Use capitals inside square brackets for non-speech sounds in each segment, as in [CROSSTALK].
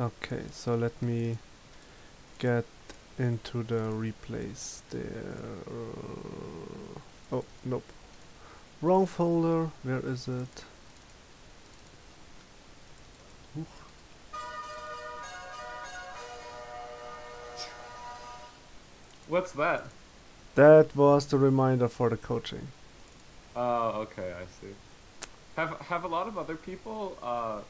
Okay, so let me get into the replays there. Oh, nope. Wrong folder. Where is it? Oof. What's that? That was the reminder for the coaching. Oh, okay, I see. Have have a lot of other people uh,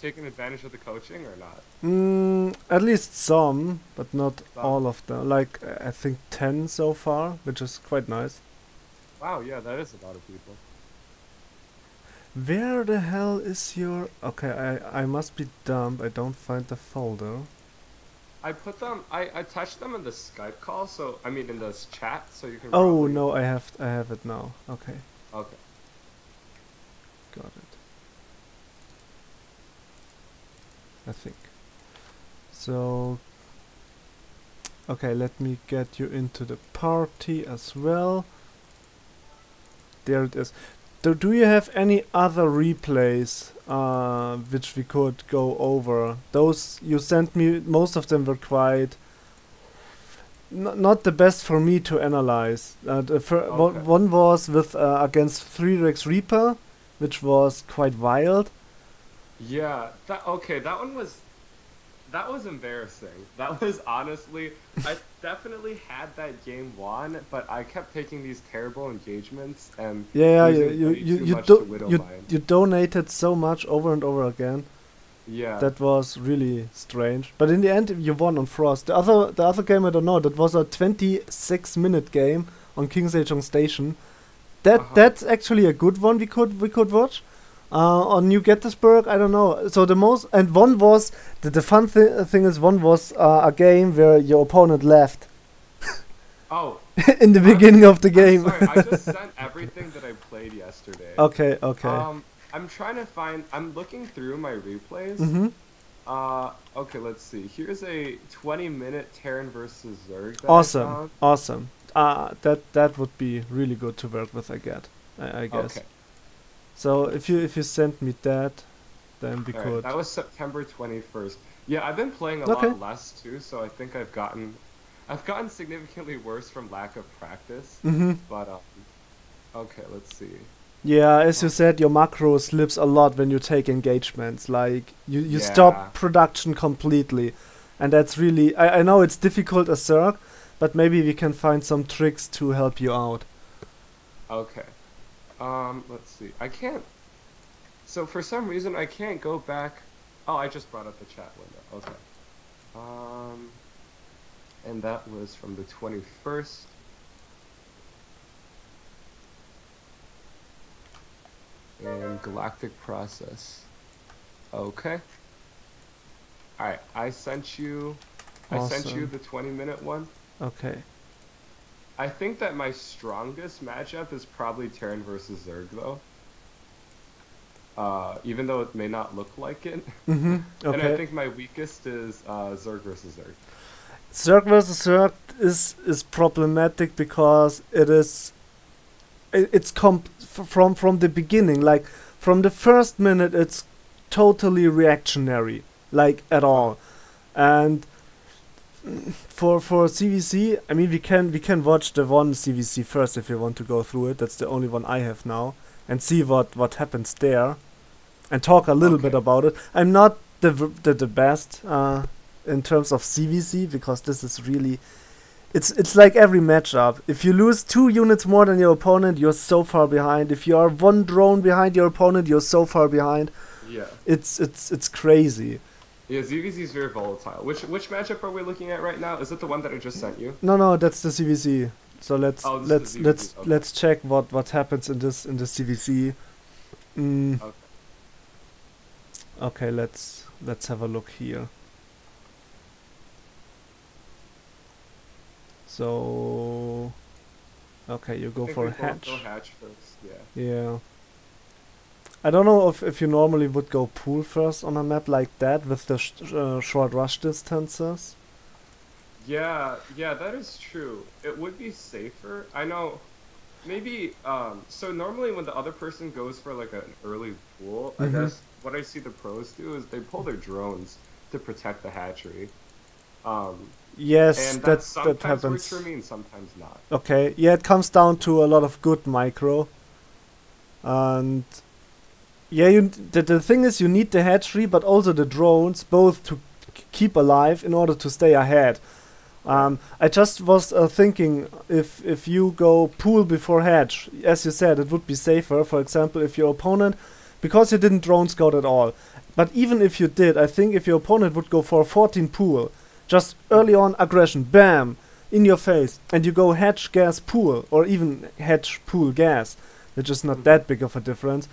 taken advantage of the coaching or not? Mm, at least some, but not Some. all of them. Like I think ten so far, which is quite nice. Wow, yeah, that is a lot of people. Where the hell is your? Okay, I I must be dumb. I don't find the folder. I put them. I I touched them in the Skype call, so I mean in this chat, so you can. Oh no, I have I have it now. Okay, Okay. got it. I think. So. Okay, let me get you into the party as well. There it is. Do, do you have any other replays uh, which we could go over? Those you sent me, most of them were quite n- not the best for me to analyze. Uh, the fir- one, Okay. one was with uh, against Three Rax Reaper, which was quite wild. Yeah. That okay. That one was. That was embarrassing. That [LAUGHS] was honestly. I definitely had that game won, but I kept taking these terrible engagements and. Yeah, you you you, you, do, you, you donated so much over and over again. Yeah. That was really strange. But in the end, you won on Frost. The other, the other game I don't know. That was a 26 minute game on King's King Sejong Station. That Uh-huh. that's actually a good one. We could we could watch. Uh, on New Gettysburg, I don't know. So the most and one was the, the fun thi- thing is one was uh, a game where your opponent left [LAUGHS] oh. [LAUGHS] in the beginning of the I'm game. sorry. I just [LAUGHS] sent everything that I played yesterday. okay, okay. Um, I'm trying to find. I'm looking through my replays. mhm. Uh, okay, let's see. Here's a 20 minute Terran versus Zerg. I Awesome, awesome. Uh, that that would be really good to work with. I get. I, I guess. Okay. So if you if you send me that, then we Alright, could. that was September 21st. Yeah, I've been playing a Okay. lot less too, so I think I've gotten, I've gotten significantly worse from lack of practice. hmm But um, okay, let's see. Yeah, as you said, your macro slips a lot when you take engagements. Like you, you stop production completely, and that's really. I, I know it's difficult as Zerg, but maybe we can find some tricks to help you out. Okay. Um, let's see. I can't. So for some reason I can't go back. Oh, I just brought up the chat window. Okay. Um, and that was from the 21st. And Galactic Process. Okay. Alright, I sent you. I sent you the 20 minute one. Okay. I think that my strongest matchup is probably Terran versus Zerg, though. Uh, even though it may not look like it. hmm [LAUGHS] And I think my weakest is uh, Zerg versus Zerg. Zerg versus Zerg is is problematic because it is. It, it's comp from from the beginning, like from the first minute, it's totally reactionary, like at all, and for for ZvZ, I mean we can we can watch the one ZvZ first if you want to go through it. That's the only one I have now, and see what what happens there, and talk a little bit about it. I'm not the the, the best uh, in terms of ZvZ because this is really. It's it's like every matchup. If you lose two units more than your opponent, you're so far behind. If you are one drone behind your opponent, you're so far behind. Yeah. It's it's it's crazy. Yeah, ZVZ is very volatile. Which which matchup are we looking at right now? Is it the one that I just sent you? No, no, that's the ZvZ. So let's Oh, let's let's okay. let's check what what happens in this in the ZvZ. Mm, Okay. okay, let's let's have a look here. So, okay, you go for a hatch. Hatch first. Yeah. Yeah. I don't know if, if you normally would go pool first on a map like that with the sh- uh, short rush distances. Yeah, yeah, that is true. It would be safer. I know. Maybe. Um. So normally when the other person goes for like an early pool, Mhm. I guess what I see the pros do is they pull their drones to protect the hatchery. Um, Yes, and that that's that sometimes happens. works for me and sometimes not. Okay, yeah, it comes down to a lot of good micro. And yeah, you the, the thing is you need the hatchery, but also the drones both to k- keep alive in order to stay ahead. Um, I just was uh, thinking if if you go pool before hatch, as you said, it would be safer. For example, if your opponent, because you didn't drone scout at all, but even if you did, I think if your opponent would go for a 14 pool, just early on aggression, bam, in your face, and you go hatch gas pool or even hatch pool gas, which is not Mhm. that big of a difference,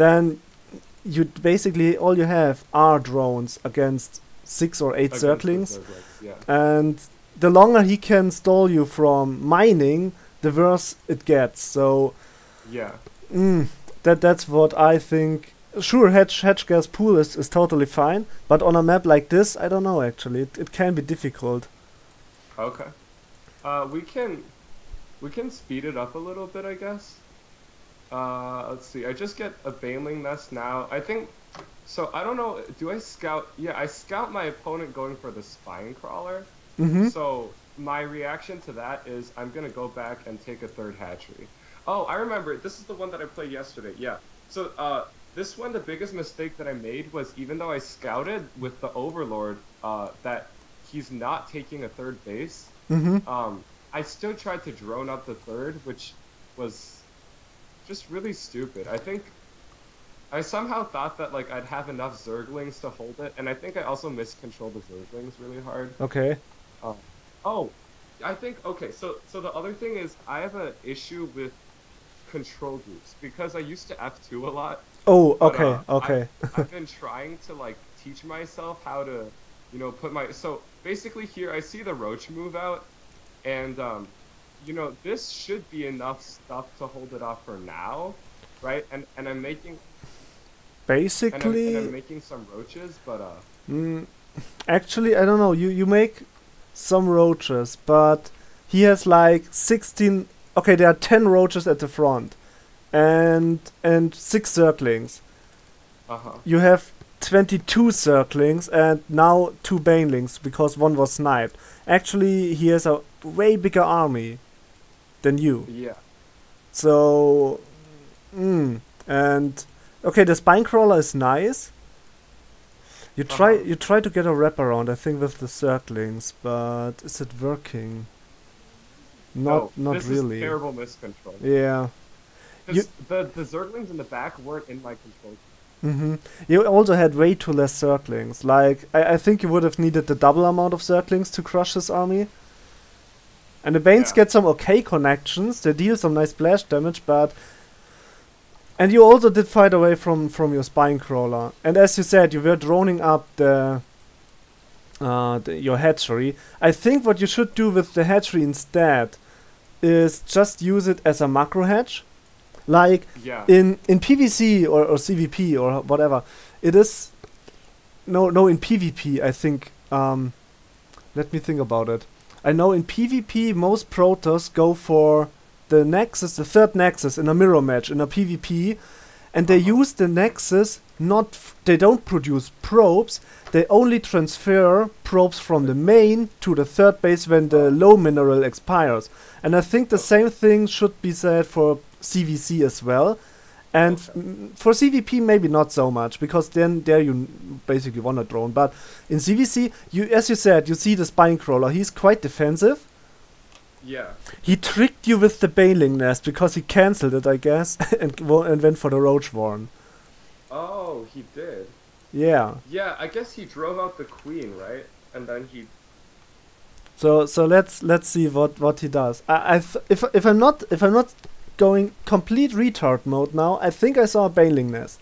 then you basically all you have are drones against six or eight Against the zerglings, Zerglings, Yeah. and the longer he can stall you from mining, the worse it gets. So Yeah. mm, that that's what I think. Sure, hatch hatch gas pool is, is totally fine, but on a map like this, I don't know. Actually, it, it can be difficult. Okay. Uh, we can we can speed it up a little bit, I guess. Uh, let's see. I just get a Baneling nest now. I think. So I don't know. Do I scout? Yeah, I scout my opponent going for the spine crawler. Mm-hmm. So my reaction to that is I'm gonna go back and take a third hatchery. Oh, I remember. This is the one that I played yesterday. Yeah. So uh, this one, the biggest mistake that I made was even though I scouted with the Overlord uh, that he's not taking a third base, Mm-hmm. um, I still tried to drone up the third, which was just really stupid. I think I somehow thought that like I'd have enough Zerglings to hold it, and I think I also miscontrolled the Zerglings really hard. Okay. Oh, I think okay. So so the other thing is I have an issue with control groups because I used to F2 a lot. Oh, But, okay, uh, okay. I've been trying to like teach myself how to, you know, put my so basically here I see the roach move out, and um, you know this should be enough stuff to hold it off for now, right? And and I'm making and I'm, Basically, and I'm making some roaches, but uh, mm, actually, I don't know. You you make some roaches, but he has like 16. Okay, there are 10 roaches at the front, and and six Zerglings. uh huh. You have 22 Zerglings and now two banelings because one was sniped. Actually, he has a way bigger army than you. Yeah. So, mm, and okay, the spine crawler is nice. You try Uh-huh. you try to get a wrap around, I think, with the Zerglings, but is it working? Not no, not this really. Is terrible miscontrol. Yeah. You- the the Zerglings in the back weren't in my control. hmm You also had way too less Zerglings. Like I, I think you would have needed the double amount of Zerglings to crush this army. And the Banes Yeah. get some okay connections. They deal some nice splash damage, but and you also did fight away from from your spine crawler. And as you said, you were droning up the, uh, the your hatchery. I think what you should do with the hatchery instead is just use it as a macro hatch. Like Yeah. in in PvZ or, or ZvP or whatever, it is no no in PvP I think. Um, let me think about it. I know in PvP most Protoss go for the Nexus, the third Nexus in a mirror match in a PvP, and they Uh-huh. use the Nexus not. F- they don't produce probes. They only transfer probes from the main to the third base when the low mineral expires. And I think the same thing should be said for ZvZ as well. And Okay. for ZvP maybe not so much because then there you n- basically want a drone. But in ZvZ, you as you said, you see the spine crawler. He's quite defensive. Yeah. He tricked you with the Baneling nest because he cancelled it, I guess, [LAUGHS] and and went for the Roach Warren. Oh, he did. Yeah. Yeah, I guess he drove out the queen, right? And then he. So so let's let's see what what he does. I, I th- if if I'm not if I'm not going complete retard mode now, I think I saw a Baneling nest.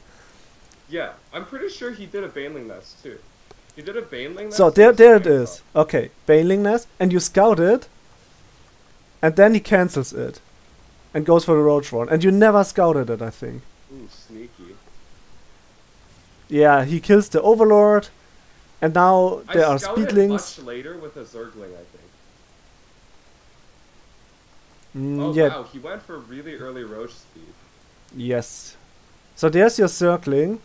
Yeah, I'm pretty sure he did a Baneling nest too. He did a Baneling nest. So there there it is. Okay, Baneling nest, and you scout it, and then he cancels it, and goes for the Roach Warren, and you never scouted it, I think. Ooh, sneaky. Yeah, he kills the Overlord, and now there I are scouted Speedlings. much later with a Zergling, I think. Mm, Oh yeah, wow, he went for really early Roach speed. yes. So there's your Zergling,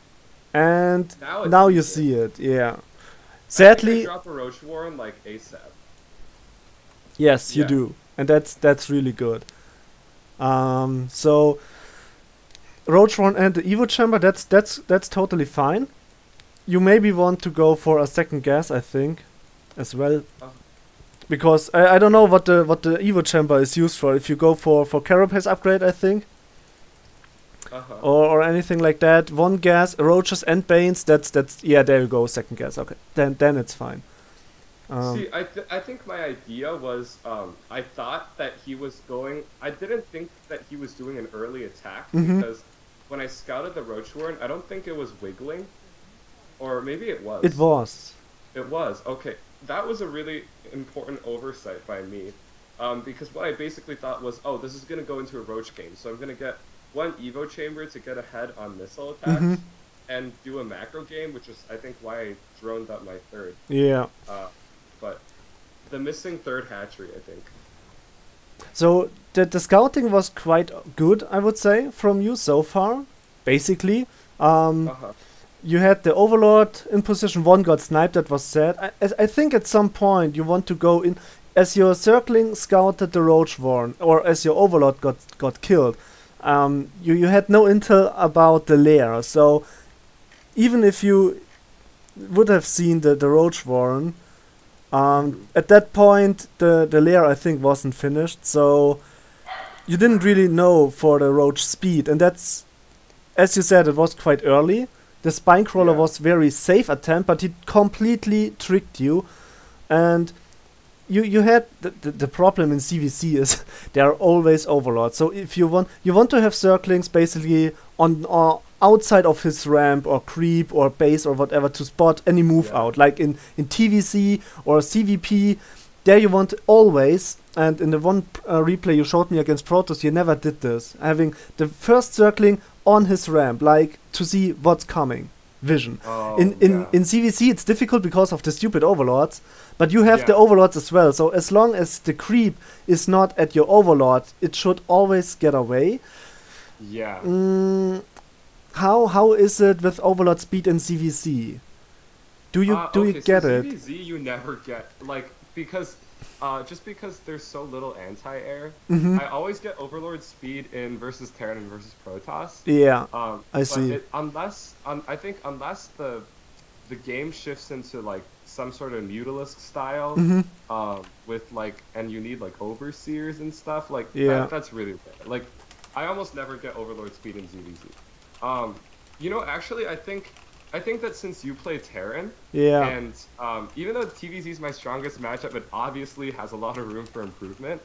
and Now, now you see it. Yeah. Sadly, drop a Roach Warren like ASAP. yes, you Yeah. do, and that's that's really good. Um, so Roach Warren and the Evo Chamber, that's that's that's totally fine. You maybe want to go for a second gas, I think, as well, Uh. Because I, I don't know what the what the Evo Chamber is used for. If you go for for Carapace upgrade, I think, Uh-huh. or or anything like that. One gas, roaches and banes. That's that's yeah. There you go. Second gas. Okay, then then it's fine. Um, See, I, th- I think my idea was um, I thought that he was going. I didn't think that he was doing an early attack Mhm. because when I scouted the Roach Warren, I don't think it was wiggling, or maybe it was. it was. It was okay. That was a really important oversight by me, um, because what I basically thought was, oh, this is gonna go into a Roach game, so I'm gonna get one Evo chamber to get ahead on missile attacks. Mhm. And do a macro game, which is I think why I droned up my third. Yeah. Uh, but the missing third hatchery, I think. So the the scouting was quite good, I would say, from you so far. Basically, um, Uh huh. You had the overlord in position. One got sniped. That was sad. I, I- think at some point you want to go in as you're Zergling scouted the roach warren, or as your overlord got got killed. Um, you you had no intel about the lair. So even if you would have seen the the roach warren, um, at that point the the lair I think wasn't finished. So you didn't really know for the roach speed, and that's as you said, it was quite early. The spine crawler Yeah. was very safe attempt, but it completely tricked you, and you you had the, the, the problem in ZvZ [LAUGHS] is they are always overlords. So if you want you want to have Zerglings basically on or outside of his ramp or creep or base or whatever to spot any move Yeah. out. Like in in TvZ or ZvP, there you want always. And in the one uh, replay you showed me against Protoss, you never did this. Having the first Zergling on his ramp, like to see what's coming, vision Oh, in in yeah. in ZvZ it's difficult because of the stupid overlords, but you have the overlords as well. So as long as the creep is not at your overlord, it should always get away. yeah. Mm, how how is it with overlord speed in ZvZ? Do you Uh, do okay, you get so it? ZvZ you never get like because uh, just because there's so little anti-air, Mhm. I always get Overlord speed in versus Terran and versus Protoss. Yeah, Um, I but see. It, unless, um, I think, unless the the game shifts into like some sort of Mutalisk style, Mhm. um, with like, and you need like overseers and stuff. Like, Yeah. that, that's really rare. Like, I almost never get Overlord speed in ZVZ. Um, you know, actually, I think, I think that since you play Terran, yeah, and um, even though TVZ is my strongest matchup, it obviously has a lot of room for improvement.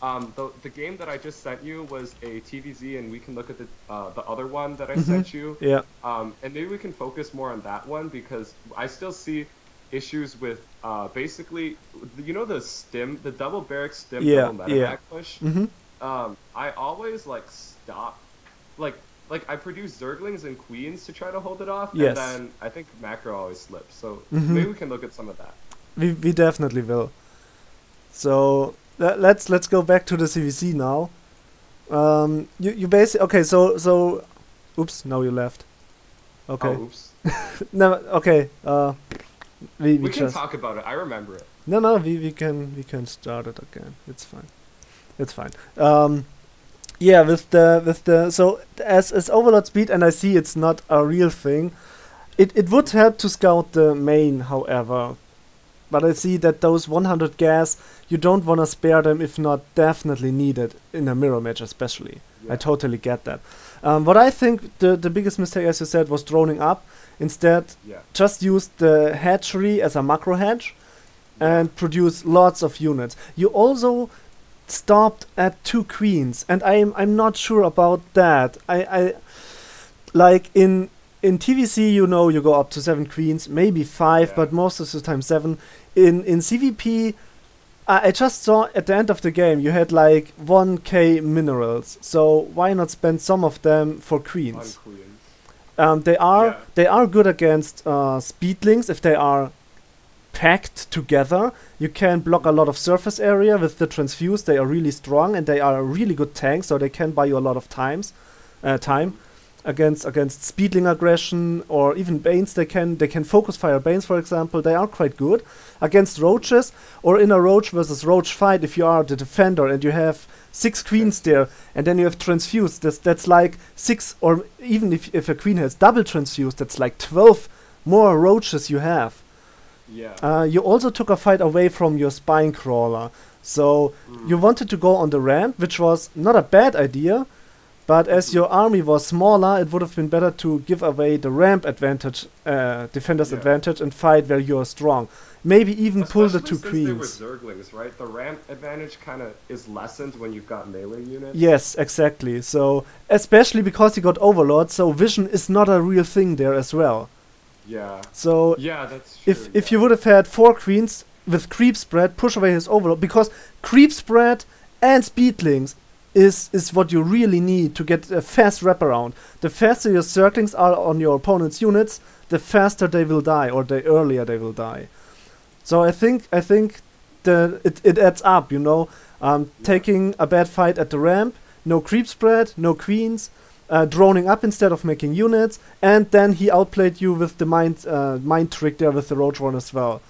Um, the, the game that I just sent you was a TVZ, and we can look at the uh, the other one that I sent you. yeah, Um, and maybe we can focus more on that one because I still see issues with uh, basically, you know, the stim, the double barrack stim Yeah, double medevac yeah. push. hmm Um, I always like stop, like like I produce zerglings and queens to try to hold it off, Yes. and then I think macro always slips. So Mhm. maybe we can look at some of that. we we definitely will. So le- let's let's go back to the CVC now. Um, you you basically okay. So so, oops, no, you left. Okay. Oh, oops. [LAUGHS] No, okay. Uh, we we, We can just talk about it. I remember it. no no we we can we can start it again. It's fine. It's fine. Um, yeah, with the with the so as as overlord speed, and I see it's not a real thing. It it would help to scout the main, however. But I see that those 100 gas, you don't want to spare them if not definitely needed in a mirror match, especially. I totally get that. Um, what I think the the biggest mistake, as you said, was droning up. Instead, Yeah. just use the hatchery as a macro hatch and produce lots of units. You also stopped at two queens, and I'm I'm not sure about that. I I like in in TvZ, you know, you go up to seven queens, maybe five, Yeah. but most of the time seven. In in ZvP, I, I just saw at the end of the game you had like 1k minerals, so why not spend some of them for queens? queens. Um, they are Yeah. they are good against uh, speedlings if they are packed together. You can block a lot of surface area with the transfuse. They are really strong and they are a really good tank, so they can buy you a lot of times uh, time. against against speedling aggression or even banes they can they can focus fire banes for example they are quite good against roaches or in a roach versus roach fight if you are the defender and you have six queens there and then you have transfused that's that's like six or even if if a queen has double transfused that's like 12 more roaches you have Yeah. uh, you also took a fight away from your spine crawler so Mm. you wanted to go on the ramp which was not a bad idea but as Mhm. your army was smaller, it would have been better to give away the ramp advantage, uh, defender's Yeah. advantage, and fight where you're strong. Maybe even pull the two since they were queens. Zerglings, right? The ramp advantage kind of is lessened when you've got melee units. Yes, exactly. So, especially because you got Overlord, so vision is not a real thing there as well. Yeah. So, Yeah, that's true. if if you would have had four queens with creep spread, push away his Overlord, because creep spread and speedlings is is what you really need to get a fast wraparound. The faster your Zerglings are on your opponent's units, the faster they will die, or the earlier they will die. So I think I think the it, it adds up, you know. Um, Yeah. taking a bad fight at the ramp, no creep spread, no queens, uh, droning up instead of making units, and then he outplayed you with the mind uh, mind trick there with the roach one as well.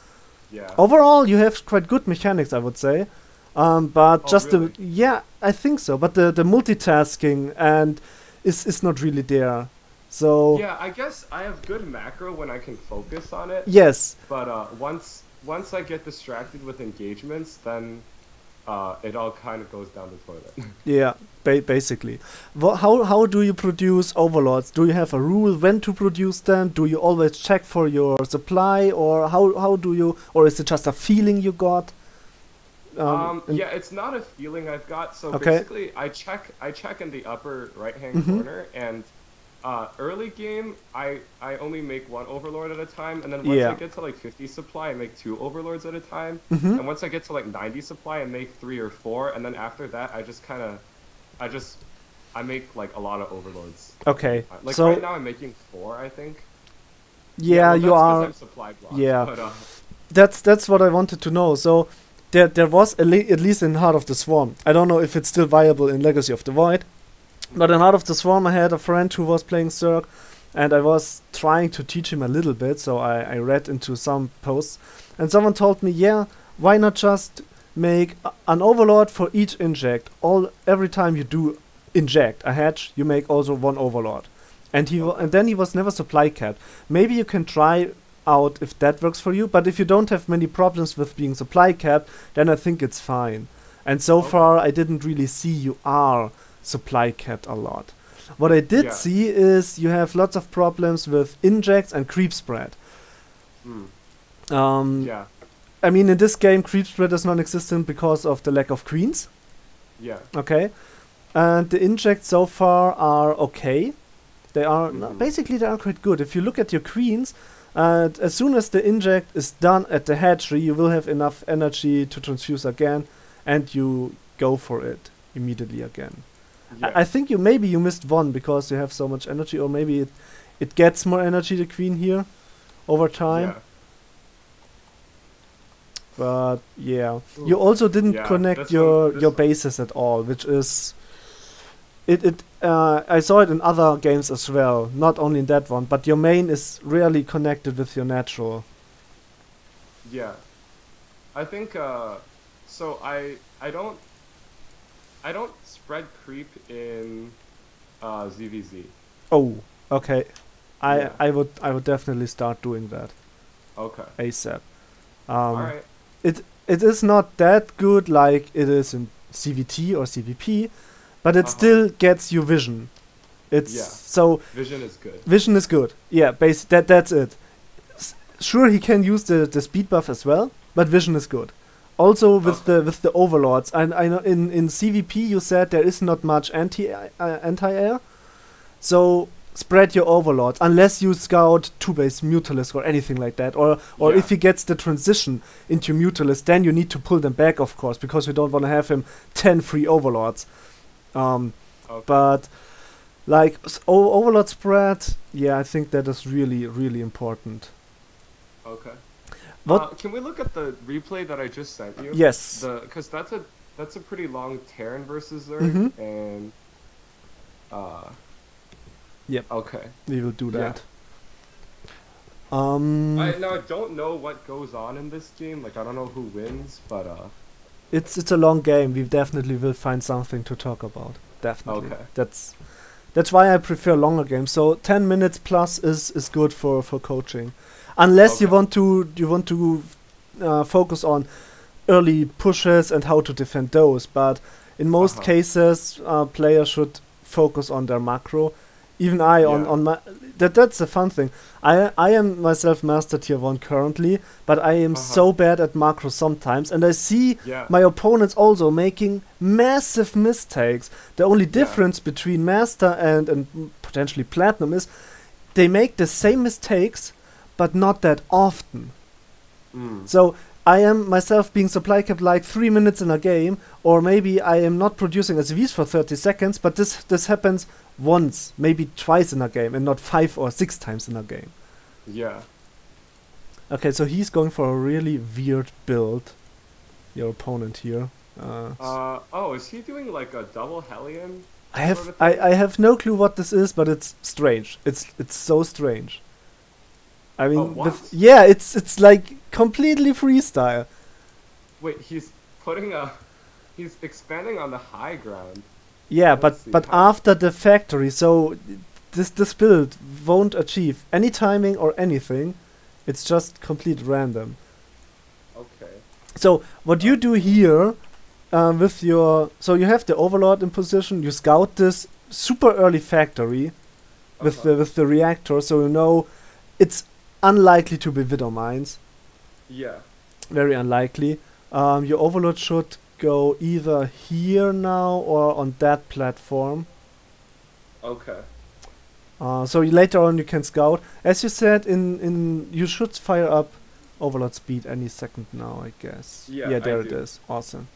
Yeah. Overall, you have quite good mechanics, I would say. Um, but Oh, just really? the yeah, I think so. But the the multitasking and is is not really there. So Yeah, I guess I have good macro when I can focus on it. yes, But uh, once once I get distracted with engagements, then uh, it all kind of goes down the toilet. [LAUGHS] yeah, ba- basically. How how do you produce overlords? Do you have a rule when to produce them? Do you always check for your supply, or how how do you, or is it just a feeling you got? Um, and- yeah, it's not a feeling I've got. So Okay. basically, I check I check in the upper right hand Mhm. corner, and uh, early game I I only make one overlord at a time, and then once Yeah. I get to like 50 supply, I make two overlords at a time, Mhm. and once I get to like 90 supply, I make three or four, and then after that, I just kind of I just I make like a lot of overlords. Okay, Like so right now, I'm making four, I think. yeah, well, you are. Blocked, yeah. But, uh, that's that's what I wanted to know. So there there was a le- at least in Heart of the Swarm. I don't know if it's still viable in Legacy of the Void, but in Heart of the Swarm, I had a friend who was playing Zerg, and I was trying to teach him a little bit. So I, I read into some posts, and someone told me, yeah, why not just make an Overlord for each inject? All every time you do inject a hatch, you make also one Overlord. And he Okay. and then he was never supply capped. Maybe you can try out if that works for you. But if you don't have many problems with being supply capped, then I think it's fine. And so Okay. far, I didn't really see you are supply capped a lot. What I did Yeah. see is you have lots of problems with injects and creep spread. hmm, Um, yeah, I mean, in this game, creep spread is non-existent because of the lack of queens. yeah. Okay, and the injects so far are okay. They are no, Mhm. basically they are quite good. If you look at your queens, uh, as soon as the inject is done at the hatchery, you will have enough energy to transfuse again, and you go for it immediately again. yeah. I, I think you maybe you missed one because you have so much energy, or maybe it it gets more energy the queen here over time. yeah. But yeah, Ooh. you also didn't Yeah, connect your your bases at all, which is it. It uh, I saw it in other games as well, not only in that one. But your main is really connected with your natural. Yeah. I think uh so I I don't I don't spread creep in uh ZVZ. Oh, okay. I Yeah. I would I would definitely start doing that Okay. ASAP. Um, All right. It it is not that good like it is in ZvT or ZvP, but it Uh-huh. still gets you vision. It's Yeah. so Vision is good. Vision is good. Yeah, base that that's it. S- sure, he can use the, the speed buff as well, but vision is good. Also with Okay. the with the overlords, and I know in in ZvP you said there is not much anti uh, anti air, so spread your overlords unless you scout two base mutalisk or anything like that, or or Yeah. if he gets the transition into mutalisk, then you need to pull them back, of course, because you don't want to have him ten free overlords. Um, Okay. but like o- overlord spread yeah i think that is really really important Okay. What- Uh, can we look at the replay that I just sent you? yes because that's a that's a pretty long Terran versus Zerg, Mhm. and uh, Yep. Okay. We will do Yeah. that. Um, I now I don't know what goes on in this game. Like I don't know who wins, but uh. it's it's a long game. We definitely will find something to talk about. Definitely. Okay. That's that's why I prefer longer games. So 10 minutes plus is is good for for coaching. Unless you want to you want to uh, focus on early pushes and how to defend those, but in most Uh-huh. cases uh, players should focus on their macro. Even I on Yeah. on my that that's the fun thing. I I am myself master tier 1 currently, but I am Uh-huh. so bad at macro sometimes and I see Yeah. my opponents also making massive mistakes. The only difference between master and and potentially platinum is they make the same mistakes, but not that often. Mm. So I am myself being supply capped like three minutes in a game, or maybe I am not producing SVs for 30 seconds, but this this happens once, maybe twice in a game, and not five or six times in a game. Yeah. Okay, so he's going for a really weird build. Your opponent here. Uh, Uh oh, is he doing like a double Hellion? I have sort of I. I have no clue what this is, but it's strange. It's it's so strange. I mean, Oh, with- yeah, it's it's like completely freestyle. Wait, he's putting a. He's expanding on the high ground. Yeah, but but after the factory, so this this build won't achieve any timing or anything. It's just complete random. Okay. So what you do here uh, with your so you have the overlord in position. You scout this super early factory with Uh-huh. the with the reactor, so you know it's unlikely to be widow mines. Yeah. Very unlikely. Um, your overlord should go either here now or on that platform. Okay. Uh, so you- later on you can scout. As you said, in in you should fire up overlord speed any second now, I guess. Yeah, yeah I there it do. is. Awesome.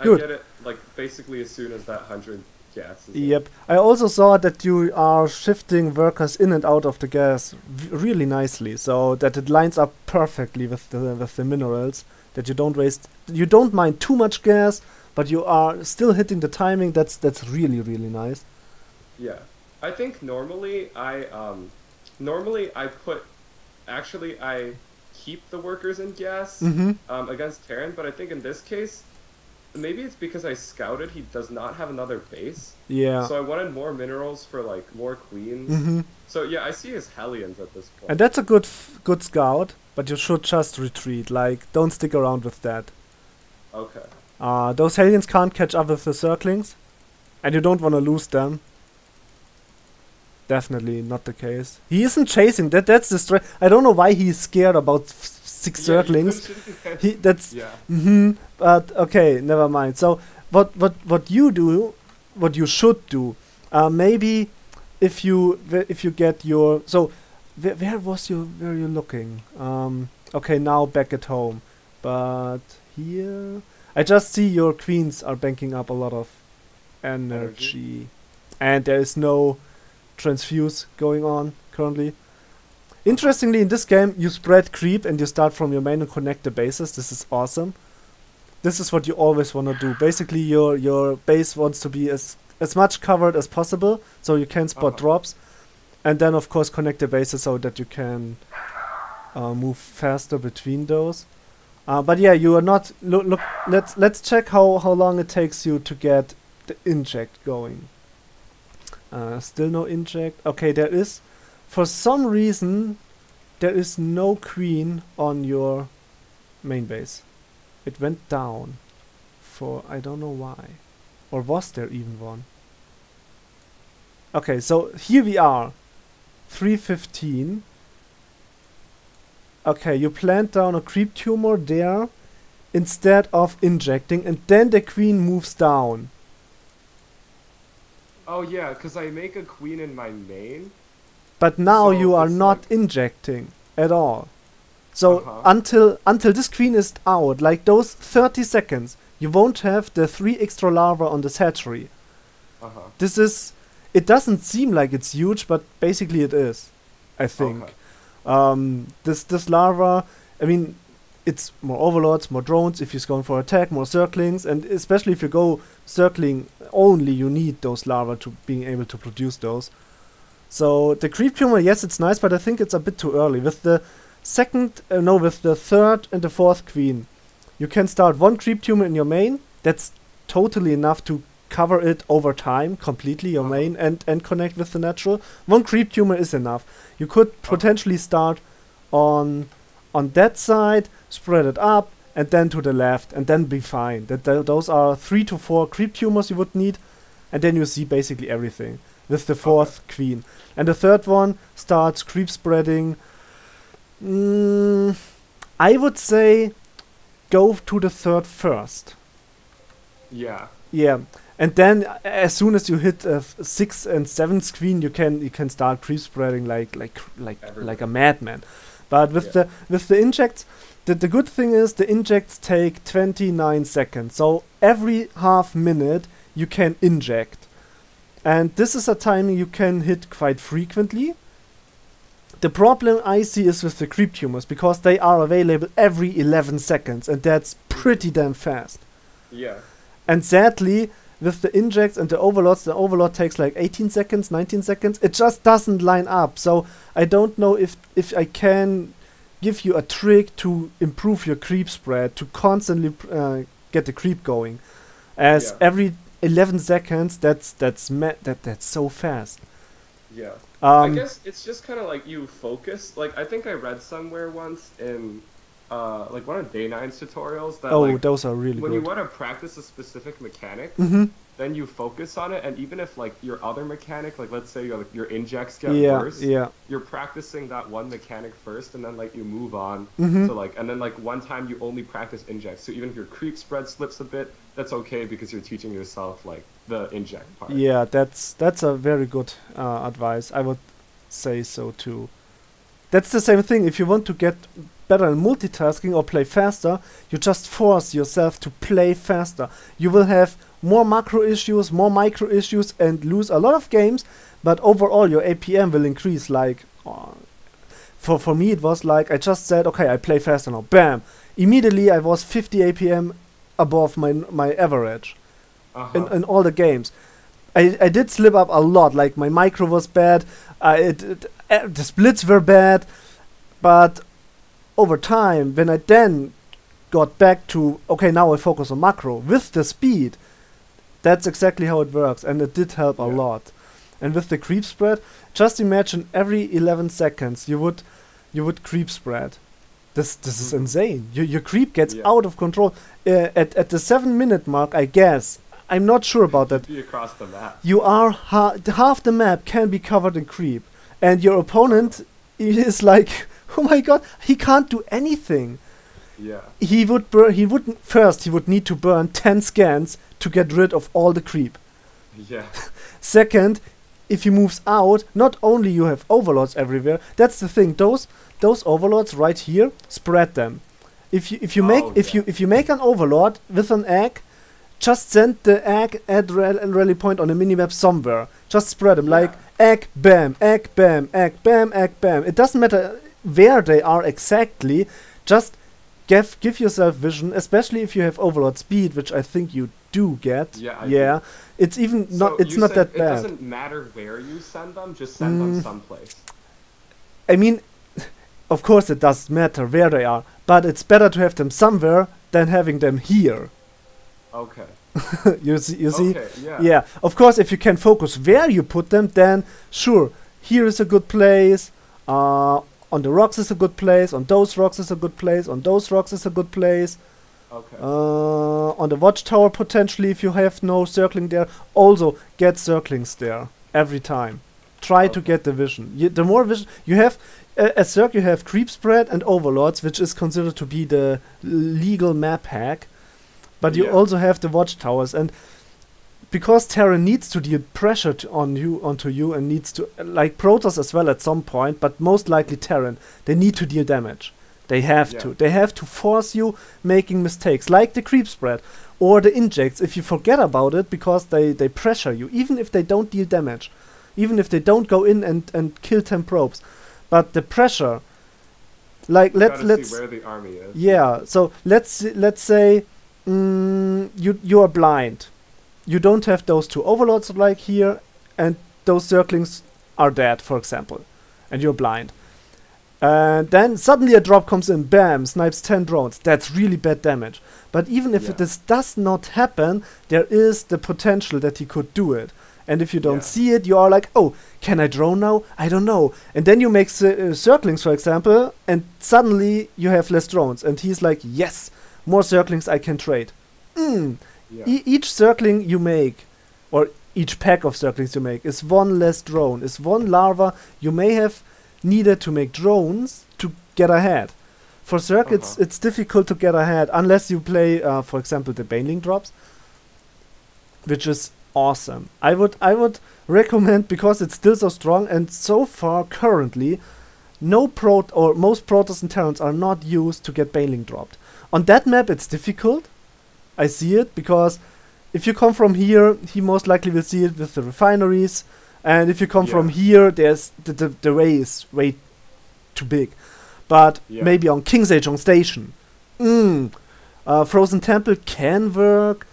I Good. get it like basically as soon as that hundred gas is. in. Yep. I also saw that you are shifting workers in and out of the gas v- really nicely, so that it lines up perfectly with the with the minerals. That you don't waste, you don't mind too much gas, but you are still hitting the timing. That's that's really really nice. Yeah. I think normally I um normally I put actually I keep the workers in gas Mm-hmm. um, against Terran, but I think in this case maybe it's because I scouted he does not have another base. Yeah. So I wanted more minerals for like more queens. Mm-hmm. So yeah, I see his Hellions at this point. And that's a good f- good scout, but you should just retreat. Like, don't stick around with that. okay. Uh, those Hellions can't catch up with the Zerglings, and you don't want to lose them. Definitely not the case. He isn't chasing that. That's the stra- I don't know why he's scared about f- six Yeah, Zerglings. [LAUGHS] mentioned- He that's yeah. hmm But okay, never mind. So what what what you do, what you should do, uh, maybe if you if you get your so where, where was you where you looking? Um, okay, now back at home, but here I just see your queens are banking up a lot of energy, Energy. and there is no transfuse going on currently. Interestingly, in this game, you spread creep and you start from your main and connect the bases. This is awesome. This is what you always want to do. Basically, your your base wants to be as as much covered as possible, so you can spot Uh-huh. drops, and then of course connect the bases so that you can uh, move faster between those. Uh, but yeah, you are not. Look, look. Let's let's check how how long it takes you to get the inject going. Uh, still no inject. Okay, there is. For some reason, there is no queen on your main base. It went down. For I don't know why. Or was there even one? Okay, so here we are. 315. Okay, you plant down a creep tumor there instead of injecting, and then the queen moves down. Oh yeah, because I make a queen in my main. But now So you are not like- injecting at all. So Uh-huh. until until this queen is out, like those 30 seconds, you won't have the three extra larvae on the hatchery. Uh huh. This is it doesn't seem like it's huge, but basically it is. I think. Okay. Um, this this larva, I mean, it's more overlords, more drones. If you're going for attack, more Zerglings, and especially if you go Zergling only, you need those larvae to being able to produce those. So the creep tumor, yes, it's nice, but I think it's a bit too early. With the second, uh, no, with the third and the fourth queen, you can start one creep tumor in your main. That's totally enough to cover it over time completely your Uh-huh. main and and connect with the natural. One creep tumor is enough. You could potentially start on on that side, spread it up, and then to the left, and then be fine. That th- those are three to four creep tumors you would need, and then you see basically everything with the fourth queen. And the third one starts creep spreading. Mm, I would say go to the third first. Yeah. Yeah, and then uh, as soon as you hit f- six and seventh screen, you can you can start creep spreading like like like Everywhere. like a madman. But with Yeah. the with the injects, the the good thing is the injects take 29 seconds. So every half minute you can inject, and this is a timing you can hit quite frequently. The problem I see is with the creep tumors because they are available every 11 seconds, and that's pretty damn fast. Yeah. And sadly, with the injects and the overlords, the overlord takes like 18 seconds, 19 seconds. It just doesn't line up. So I don't know if if I can give you a trick to improve your creep spread to constantly uh, get the creep going. As Yeah. every 11 seconds, that's that's that that's so fast. Yeah. Um, I guess it's just kind of like you focus. Like I think I read somewhere once in, uh, like one of Day Nine's tutorials that oh, like those are really good. when you want to practice a specific mechanic, hmm then you focus on it, and even if like your other mechanic, like let's say your like, your injects get Yeah, worse, yeah. you're practicing that one mechanic first, and then like you move on Mhm. to like, and then like one time you only practice injects. So even if your creep spread slips a bit, that's okay because you're teaching yourself like the inject part. Yeah, that's that's a very good uh, advice. I would say so too. That's the same thing. If you want to get better in multitasking or play faster, you just force yourself to play faster. You will have more macro issues, more micro issues, and lose a lot of games. But overall, your APM will increase. Like, uh, for for me, it was like I just said, okay, I play faster now. Bam! Immediately, I was 50 APM above my my average Uh-huh. in, in all the games. I, I did slip up a lot. Like my micro was bad. Uh, it, it, uh, the splits were bad, but over time, when I then got back to okay, now I focus on macro with the speed. That's exactly how it works, and it did help a lot. And with the creep spread, just imagine every 11 seconds you would you would creep spread. This this is Mhm. insane. Your your creep gets Yeah. out of control. Uh, at at the seven minute mark, I guess. I'm not sure about that. Across the map. You are ha- half the map can be covered in creep, and your opponent is like, [LAUGHS] oh my god, he can't do anything. Yeah. He would burn. He would first. He would need to burn ten scans to get rid of all the creep. Yeah. [LAUGHS] Second, if he moves out, not only you have overlords everywhere. That's the thing. Those those overlords right here, spread them. If you if you make Oh, if you if you make an overlord with an egg, just send the egg at rel- rally point on a minimap somewhere. Just spread them like egg bam, egg bam, egg bam, egg bam. It doesn't matter where they are exactly. Just give give yourself vision, especially if you have overlord speed, which I think you do get. Yeah, I yeah. It's even So not. It's not that bad. It doesn't matter where you send them, just send them Mm. someplace. I mean, of course it does matter where they are, but it's better to have them somewhere than having them here. Okay. [LAUGHS] you see, you see? Okay, yeah. Yeah. Of course, if you can focus where you put them, then sure, here is a good place. Uh, on the rocks is a good place. On those rocks is a good place. On those rocks is a good place. Okay. Uh, on the watchtower potentially, if you have no Zergling there, also get Zerglings there every time. Try to get the vision. You, the more vision you have, a, a circ you have creep spread and overlords, which is considered to be the legal map hack. But you also have the watchtowers, and because Terran needs to deal pressure to on you onto you and needs to like Protoss as well at some point, but most likely Terran, they need to deal damage. They have Yeah. to. They have to force you making mistakes, like the creep spread or the injects. If you forget about it because they, they pressure you, even if they don't deal damage, even if they don't go in and, and kill 10 probes. But the pressure, like You let's let's see where the army is. yeah. So let's let's say mm, you you are blind. You don't have those two overlords like here, and those Zerglings are dead, for example, and you're blind. And then suddenly a drop comes in, bam, snipes 10 drones. That's really bad damage. But even if Yeah. this does not happen, there is the potential that he could do it. And if you don't Yeah. see it, you are like, oh, can I drone now? I don't know. And then you make uh, Zerglings, for example, and suddenly you have less drones. And he's like, yes, more circlings I can trade. Mm. Yeah. E- each Zergling you make, or each pack of Zerglings you make, is one less drone, is one larva you may have needed to make drones to get ahead. For Zerg, it's, Uh-huh. it's difficult to get ahead unless you play, uh, for example, the Baneling drops, which is awesome. I would I would recommend because it's still so strong and so far currently, no pro or most Protoss and Terrans are not used to get Baneling dropped. On that map, it's difficult. I see it because if you come from here, he most likely will see it with the refineries, and if you come from here, there's the, the the way is way too big. But Yeah. maybe on King Sejong Station, mm, uh, Frozen Temple can work.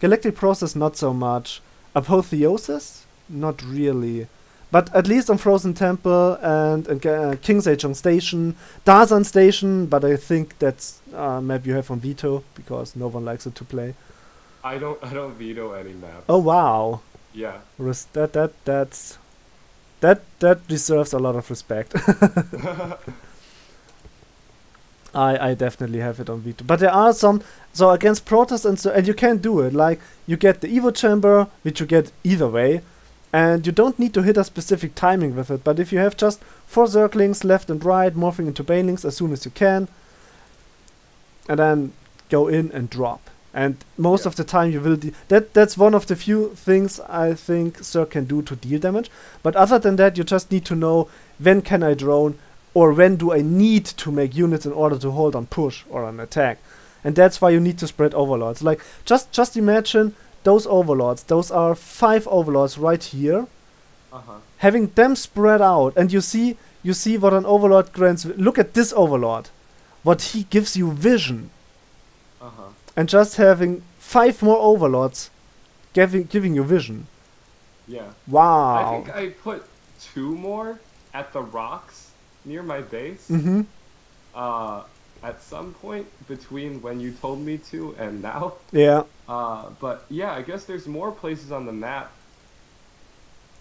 Galactic Process not so much. Apotheosis not really. But at least on Frozen Temple and, and uh, King Sejong Station, Dasan Station, but I think that's a map you have on Veto because no one likes it to play. I don't I don't veto any map. Oh wow, Yeah. Res- that that that's that that deserves a lot of respect. [LAUGHS] [LAUGHS] I I definitely have it on Veto, but there are some so against Protoss and so and you can do it like you get the Evo chamber which you get either way, and you don't need to hit a specific timing with it. But if you have just four Zerglings left and right, morphing into banelings as soon as you can, and then go in and drop. And most Yeah. of the time you will de- that that's one of the few things I think Zerg can do to deal damage. But other than that, you just need to know when can I drone or when do I need to make units in order to hold on push or an attack. And that's why you need to spread overlords. Like just just imagine those overlords. Those are five overlords right here. Uh-huh. Having them spread out and you see you see what an overlord grants. Look at this overlord. What he gives you vision Uh-huh. and just having five more overlords giving giving you vision. Yeah. Wow. I think I put two more at the rocks near my base. mm-hmm. Uh, at some point between when you told me to and now. Yeah. Uh, but yeah, I guess there's more places on the map.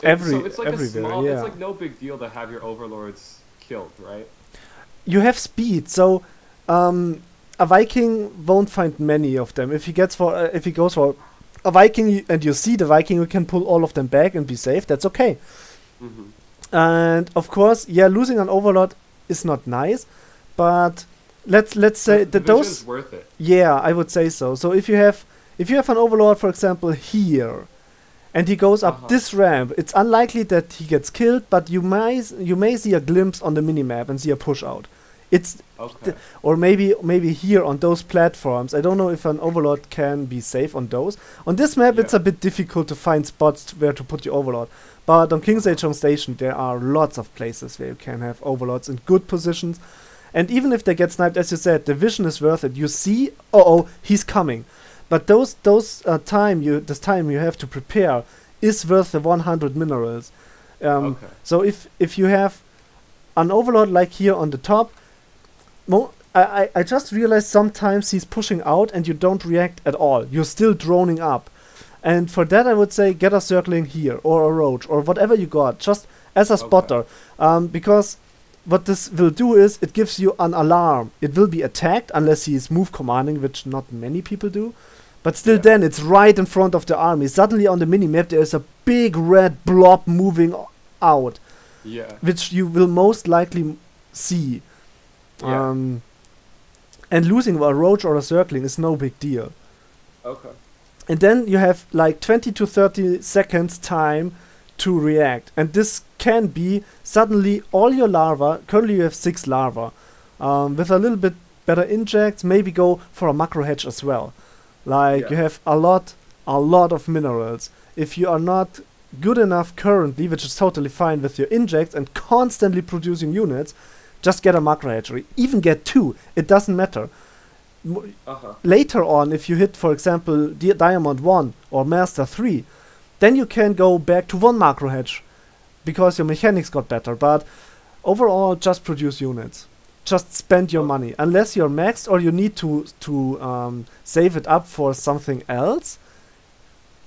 Every so it's like everywhere. a small. yeah. It's like no big deal to have your overlords killed, right? you have speed, so um, a Viking won't find many of them. If he gets for uh, if he goes for a Viking and you see the Viking, you can pull all of them back and be safe. That's okay. Mm-hmm. And of course, yeah, losing an Overlord is not nice, but let's let's say the that those worth it. Yeah, I would say so. So if you have if you have an overlord, for example, here, and he goes up Uh-huh. this ramp, it's unlikely that he gets killed, but you may you may see a glimpse on the minimap and see a push out. It's Okay. or maybe maybe here on those platforms. I don't know if an overlord can be safe on those. On this map, it's a bit difficult to find spots where to put your overlord. But on King Sejong Station, there are lots of places where you can have overlords in good positions. And even if they get sniped, as you said, the vision is worth it. You see, oh, oh, he's coming. But those those uh, time you this time you have to prepare is worth the 100 minerals. Um, okay. so if if you have an overlord like here on the top, mo- I, I I just realized sometimes he's pushing out and you don't react at all. You're still droning up, and for that I would say get a Zergling here or a roach or whatever you got, just as a Okay. spotter, um, because what this will do is it gives you an alarm. It will be attacked unless he is move commanding, which not many people do. But still, Yeah. then it's right in front of the army. Suddenly on the mini map there is a big red blob moving out Yeah. which you will most likely see. Yeah. Um, and losing a roach or a Zergling is no big deal. Okay. And then you have like 20 to 30 seconds time to react. And this can be suddenly all your larvae, currently you have six larvae, um, with a little bit better injects, maybe go for a macro hatch as well. Like Yeah. you have a lot, a lot of minerals. If you are not good enough currently, which is totally fine with your injects and constantly producing units, just get a macro hatchery. even get two. It doesn't matter. Uh huh. later on, if you hit, for example, Di- Diamond 1 or Master 3, then you can go back to one macro hatch because your mechanics got better. But overall, just produce units. Just spend your money unless you're maxed or you need to to um, save it up for something else.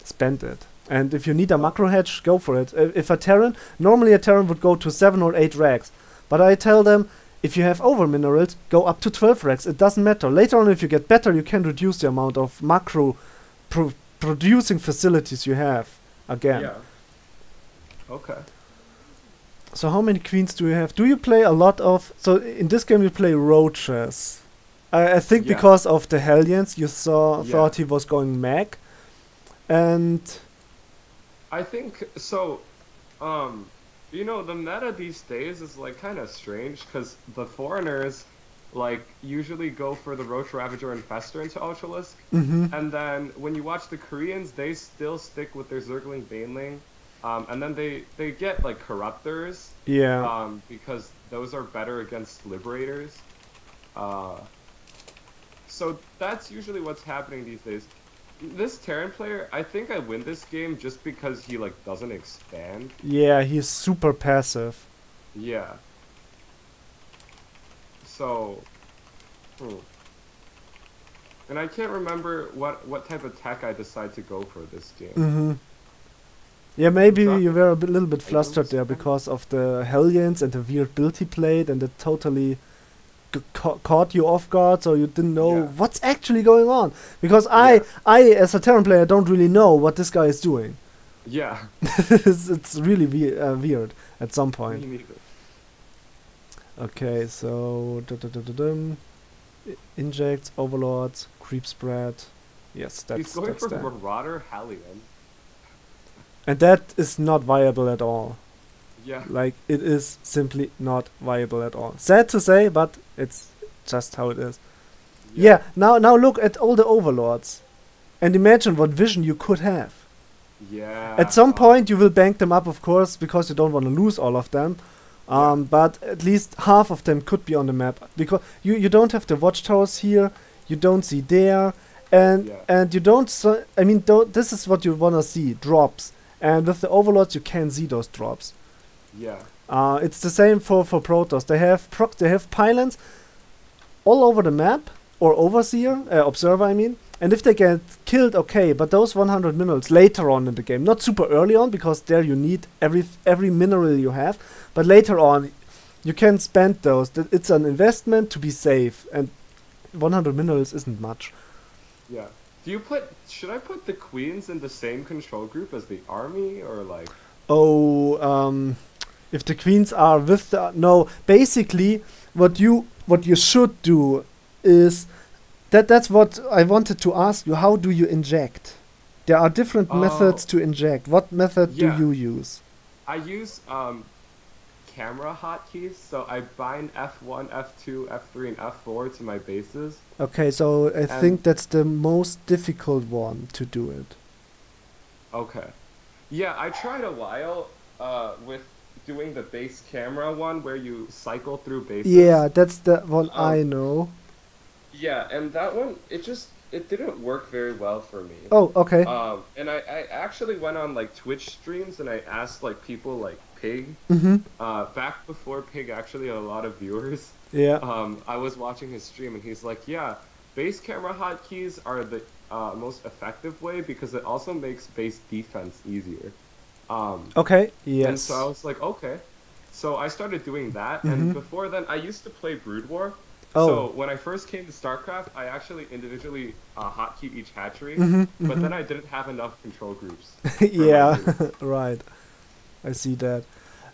Spend it. And if you need a macro hatch, go for it. If a Terran, normally a Terran would go to seven or eight rax, but I tell them if you have over minerals, go up to 12 rax. It doesn't matter. Later on, if you get better, you can reduce the amount of macro pro- producing facilities you have again. Yeah. Okay. So how many queens do you have? Do you play a lot of? So in this game you play roaches. I, I think Yeah. because of the Hellions, you saw Yeah. thought he was going mag, and I think so. Um, you know, the meta these days is like kind of strange because the foreigners, like, usually go for the Roach Ravager and Fester into Ultralisk, hmm and then when you watch the Koreans, they still stick with their Zergling Baneling, um, and then they they get like Corruptors, yeah, um, because those are better against Liberators. Uh, so that's usually what's happening these days. This Terran player, I think I win this game just because he like doesn't expand. yeah, he's super passive. Yeah. So, hmm. And I can't remember what what type of tech I decide to go for this game. hmm Yeah, maybe you were a bit, little bit flustered there because of the Hellions and the weird build he played, and it totally g- ca- caught you off guard, so you didn't know Yeah. what's actually going on. Because I, Yeah. I as a Terran player, don't really know what this guy is doing. Yeah. [LAUGHS] it's, it's really we- uh, weird at some point. Okay, so da, da, da, injects, overlords, creep spread. Yes, that's He's going that's for that. Marauder Hellion. And that is not viable at all. Yeah. Like it is simply not viable at all. Sad to say, but it's just how it is. Yeah. Now now look at all the overlords, and imagine what vision you could have. Yeah. At some point, you will bank them up, of course, because you don't want to lose all of them. Yeah. Um, But at least half of them could be on the map because you, you don't have the watchtowers here, you don't see there, and Yeah. and you don't. So, I mean, don't, this is what you wanna see drops, and with the overlords, you can see those drops. Yeah. Uh, it's the same for for Protoss. They have proc. They have pylons all over the map or overseer uh, observer. I mean, and if they get killed, okay. But those 100 minerals later on in the game, not super early on, because there you need every every mineral you have. But later on, you can spend those. Th- It's an investment to be safe, and 100 minerals isn't much. Yeah. Do you put? Should I put the queens in the same control group as the army, or like? Oh, um, if the queens are with the no, basically what you what you should do is that that's what I wanted to ask you. How do you inject? There are different methods Oh. to inject. What method Yeah. do you use? I use um, camera hotkeys, so I bind F1, F2, F3, and F4 to my bases. Okay, so I Um, think that's the most difficult one to do it. Okay. Yeah, I tried a while uh, with doing the base camera one where you cycle through bases. Yeah, that's the one I Um, know. Yeah, and that one, it just, it didn't work very well for me. Oh, okay. Um, and I, I actually went on like Twitch streams and I asked like people like Pig, mm-hmm. uh, back before Pig actually had a lot of viewers. Yeah. Um, I was watching his stream and he's like, yeah, base camera hotkeys are the uh, most effective way because it also makes base defense easier. Um, Okay. Yes. And so I was like, okay. So I started doing that, Mhm. and before then, I used to play Brood War. Oh. So when I first came to StarCraft, I actually individually uh, hotkeyed each hatchery, Mhm, but mhm. then I didn't have enough control groups. [LAUGHS] yeah, [LAUGHS] right. I see that.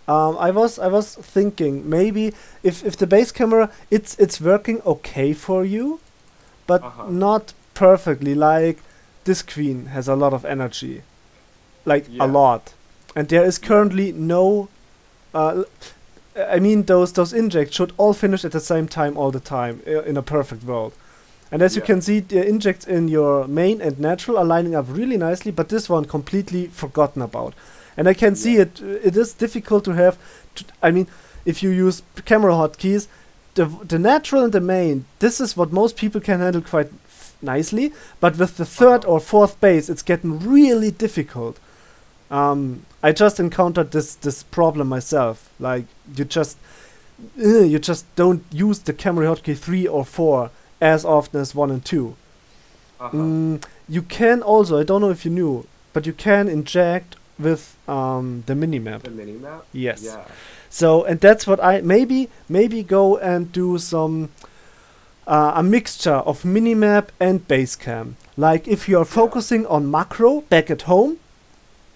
Um, I was I was thinking maybe if if the base camera it's it's working okay for you, but Uh-huh. not perfectly. Like this queen has a lot of energy, like Yeah. a lot, and there is currently no. Uh, I mean, those those injects should all finish at the same time all the time in a perfect world. And as you can see, the injects in your main and natural are lining up really nicely, but this one completely forgotten about. And I can see Yeah. it. It is difficult to have. To, I mean, if you use camera hotkeys, the the natural and the main. This is what most people can handle quite nicely. But with the 3rd Uh-huh. or fourth base, it's getting really difficult. Um, I just encountered this this problem myself. Like you just uh, you just don't use the camera hotkey three or four as often as one and two. Uh-huh. Mm, you can also I don't know if you knew, but you can inject with um, the minimap. The mini map. Yes. Yeah. So and that's what I maybe maybe go and do some uh, a mixture of minimap and basecam. Like if you are Yeah. focusing on macro back at home,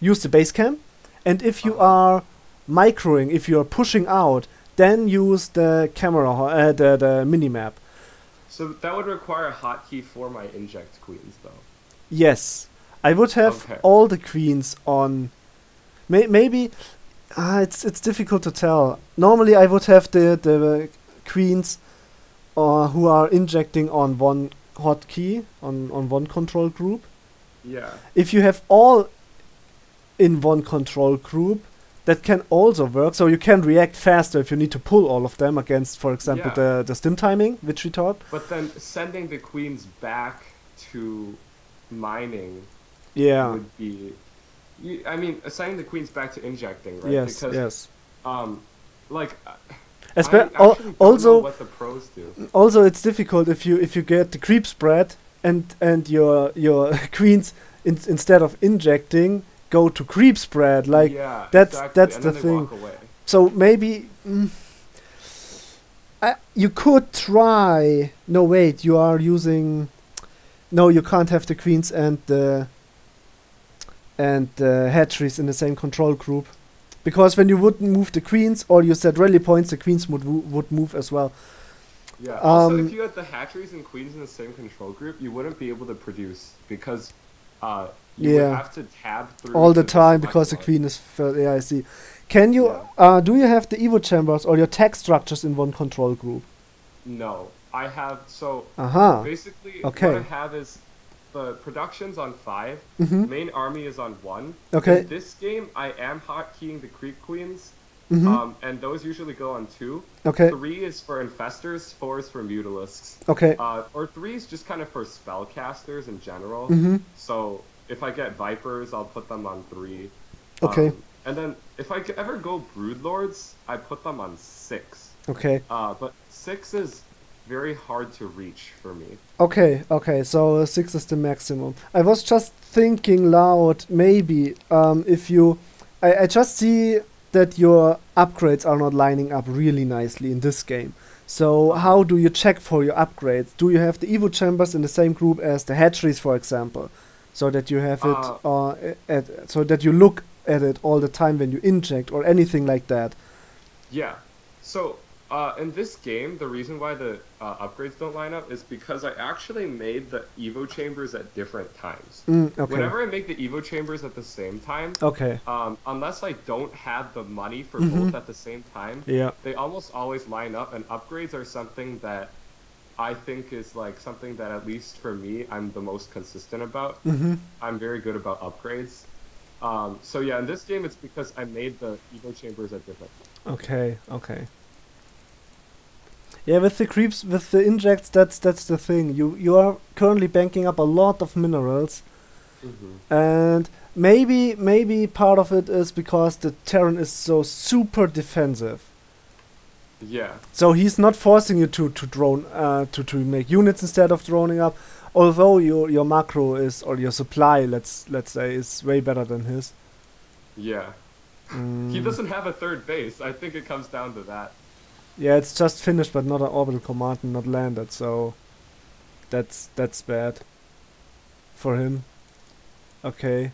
use the basecam, and if you Uh-huh. are microing, if you are pushing out, then use the camera uh, the the minimap. So that would require a hotkey for my inject queens, though. Yes, I would have Okay. all the queens on. May- maybe uh, it's it's difficult to tell. Normally, I would have the the queens, uh, who are injecting on one hotkey on on one control group. Yeah. If you have all in one control group, that can also work. So you can react faster if you need to pull all of them against, for example, Yeah. the the stim timing, which we talked. But then sending the queens back to mining Yeah. would be. You, I mean, assigning the queens back to injecting, right? Yes. Because, yes. um, like, Espe- actually al- don't know also, what the pros do. also it's difficult if you if you get the creep spread and and your your [LAUGHS] queens in, instead of injecting go to creep spread like yeah, that's- exactly, that's and the thing. so maybe mm, I, you could try no wait you are using no you can't have the queens and the and the hatcheries in the same control group because when you would move the queens or you set rally points the queens would would move as well Yeah. also, Um, if you had the hatcheries and queens in the same control group, you wouldn't be able to produce because uh, you Yeah. would have to tab through all the time because the queen is fir- yeah I see. Can you Yeah. uh do you have the evo chambers or your tech structures in one control group? No, I have so Aha. basically Okay. what I have is the productions on five, Mhm. main army is on one. Okay. In this game, I am hotkeying the creep queens, Mhm. um, and those usually go on two. okay. Three is for infestors, four is for mutalisks, Okay. uh, or three is just kind of for spellcasters in general. Mhm. So if I get vipers, I'll put them on three. Okay. Um, and then if I ever go broodlords, I put them on six. Okay. Uh, but six is very hard to reach for me. Okay. Okay. So uh, 6 is the maximum. I was just thinking loud maybe um if you I I just see that your upgrades are not lining up really nicely in this game. So how do you check for your upgrades? Do you have the Evo chambers in the same group as the hatcheries, for example, so that you have it uh, at so that you look at it all the time when you inject or anything like that? Yeah. So uh, in this game, the reason why the uh, upgrades don't line up is because I actually made the Evo chambers at different times. Mm, okay. Whenever I make the Evo chambers at the same time, Okay. um, unless I don't have the money for Mhm. both at the same time, Yeah. they almost always line up. And upgrades are something that I think is like something that at least for me, I'm the most consistent about. Mm-hmm. I'm very good about upgrades. Um, so yeah, in this game, it's because I made the Evo chambers at different. Okay. Okay. Yeah, with the creeps, with the injects, that's that's the thing. You you are currently banking up a lot of minerals, Mm-hmm. and maybe maybe part of it is because the Terran is so super defensive. Yeah. So he's not forcing you to to drone uh, to to make units instead of droning up. Although your your macro is or your supply, let's let's say, is way better than his. Yeah. He Mm, doesn't have a third base. I think it comes down to that. Yeah, it's just finished, but not an orbital command and not landed. So that's that's bad for him. Okay.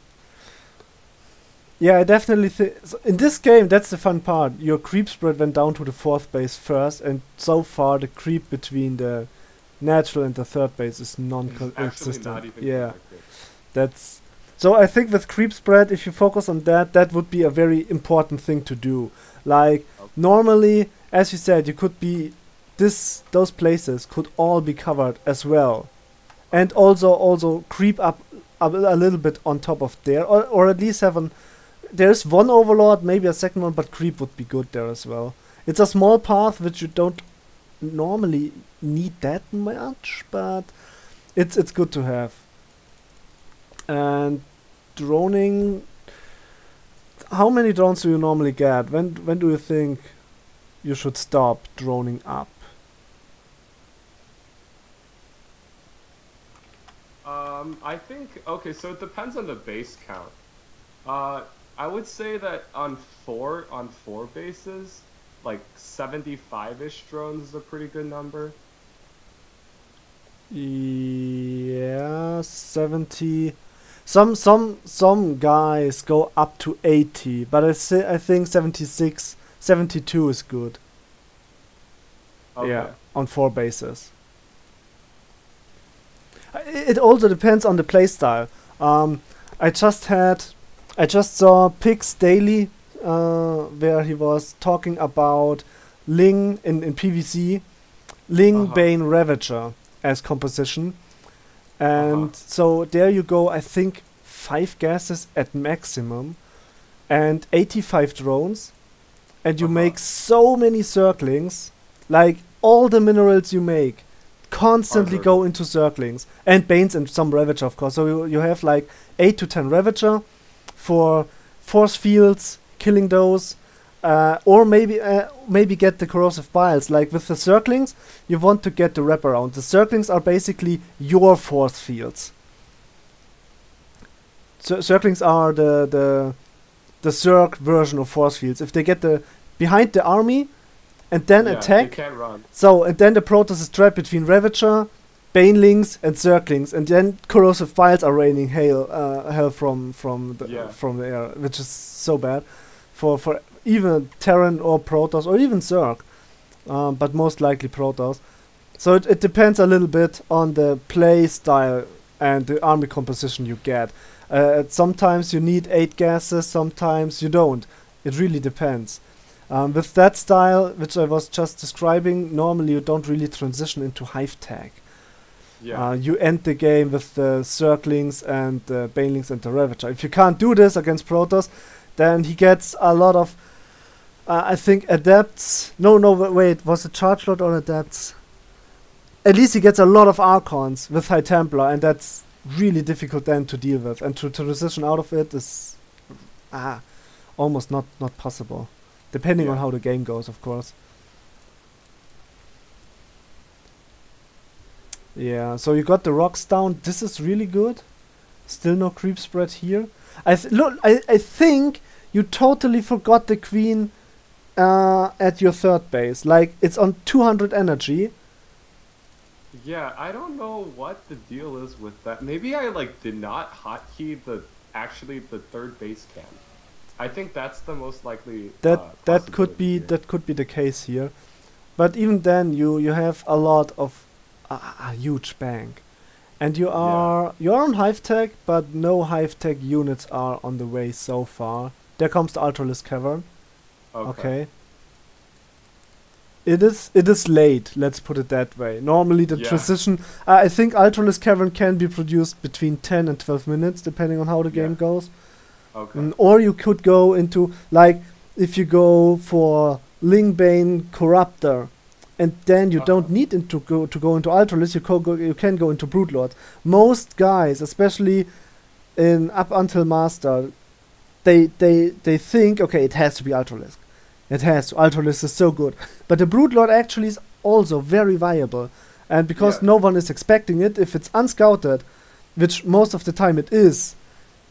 Yeah, I definitely think in this game that's the fun part. Your creep spread went down to the fourth base first, and so far the creep between the natural and the third base is non-existent. Yeah, connected. that's so. I think with creep spread, if you focus on that, that would be a very important thing to do. Like Okay. normally, as you said, you could be this those places could all be covered as well, and also also creep up a, a little bit on top of there, or or at least have an. There's one overlord, maybe a second one, but creep would be good there as well. It's a small path which you don't normally need that much, but it's it's good to have. And droning, how many drones do you normally get? When when do you think you should stop droning up? Um, I think okay, so it depends on the base count. Uh, I would say that on four on four bases, like seventy-five-ish drones is a pretty good number. Yeah, 70. Some some some guys go up to 80, but I say I think 76, 72 is good. Okay. Yeah, on four bases. It also depends on the playstyle. Um, I just had, I just saw Pig's Daily, uh, where he was talking about Ling in, in PvZ, Ling Uh-huh. Bane Ravager as composition. And Uh-huh. so there you go, I think five gases at maximum and 85 drones. And you Uh-huh. make so many Zerglings, like all the minerals you make constantly go into Zerglings and banes and some ravager of course so you, you have like 8 to 10 ravager for force fields killing those uh, or maybe uh, maybe get the corrosive biles like with the Zerglings you want to get the wraparound the Zerglings are basically your force fields Cir- Zerglings are the the the Zerg version of force fields if they get the behind the army and then yeah, attack You can't run. so, and then the Protoss is trapped between Ravager, Banelings, and Zerglings, and then corrosive biles are raining hail, uh, hell from from the Yeah. from the air, which is so bad for for even Terran or Protoss or even Zerg, um, but most likely Protoss. So it, it depends a little bit on the play style and the army composition you get. Uh, sometimes you need eight gases, sometimes you don't. It really depends. Um, with that style, which I was just describing, normally you don't really transition into hive tech. Yeah. Uh, you end the game with the Zerglings and the banelings and the ravager. If you can't do this against Protoss, then he gets a lot of, uh, I think, adepts. No, no, wait, was it chargelot or adepts? At least he gets a lot of archons with High Templar, and that's really difficult then to deal with. And to, to transition out of it is ah, almost not, not possible. Depending on how the game goes, of course. Yeah, so you got the rocks down. This is really good. Still no creep spread here. I th- look. I, I think you totally forgot the queen uh, at your third base. Like it's on 200 energy. Yeah, I don't know what the deal is with that. Maybe I like did not hotkey the actually the third base cam. I think that's the most likely. That uh, that could be here. that could be the case here. But even then, you you have a lot of a, a huge bank, and you are you're on hive tech, but no hive tech units are on the way so far. There comes the Ultralisk Cavern. Okay. It is it is late. Let's put it that way. Normally the Yeah. transition. Uh, I think Ultralisk Cavern can be produced between 10 and 12 minutes, depending on how the Yeah. game goes. Okay. Mm, or you could go into like if you go for Lingbane Corruptor, and then you don't Uh-huh. need to go to go into Ultralisk. You co- go you can go into Broodlord. Most guys, especially in up until Master, they they they think okay, it has to be Ultralisk. It has to. Ultralisk is so good, but the Broodlord actually is also very viable, and because Yeah. no one is expecting it, if it's unscouted, which most of the time it is,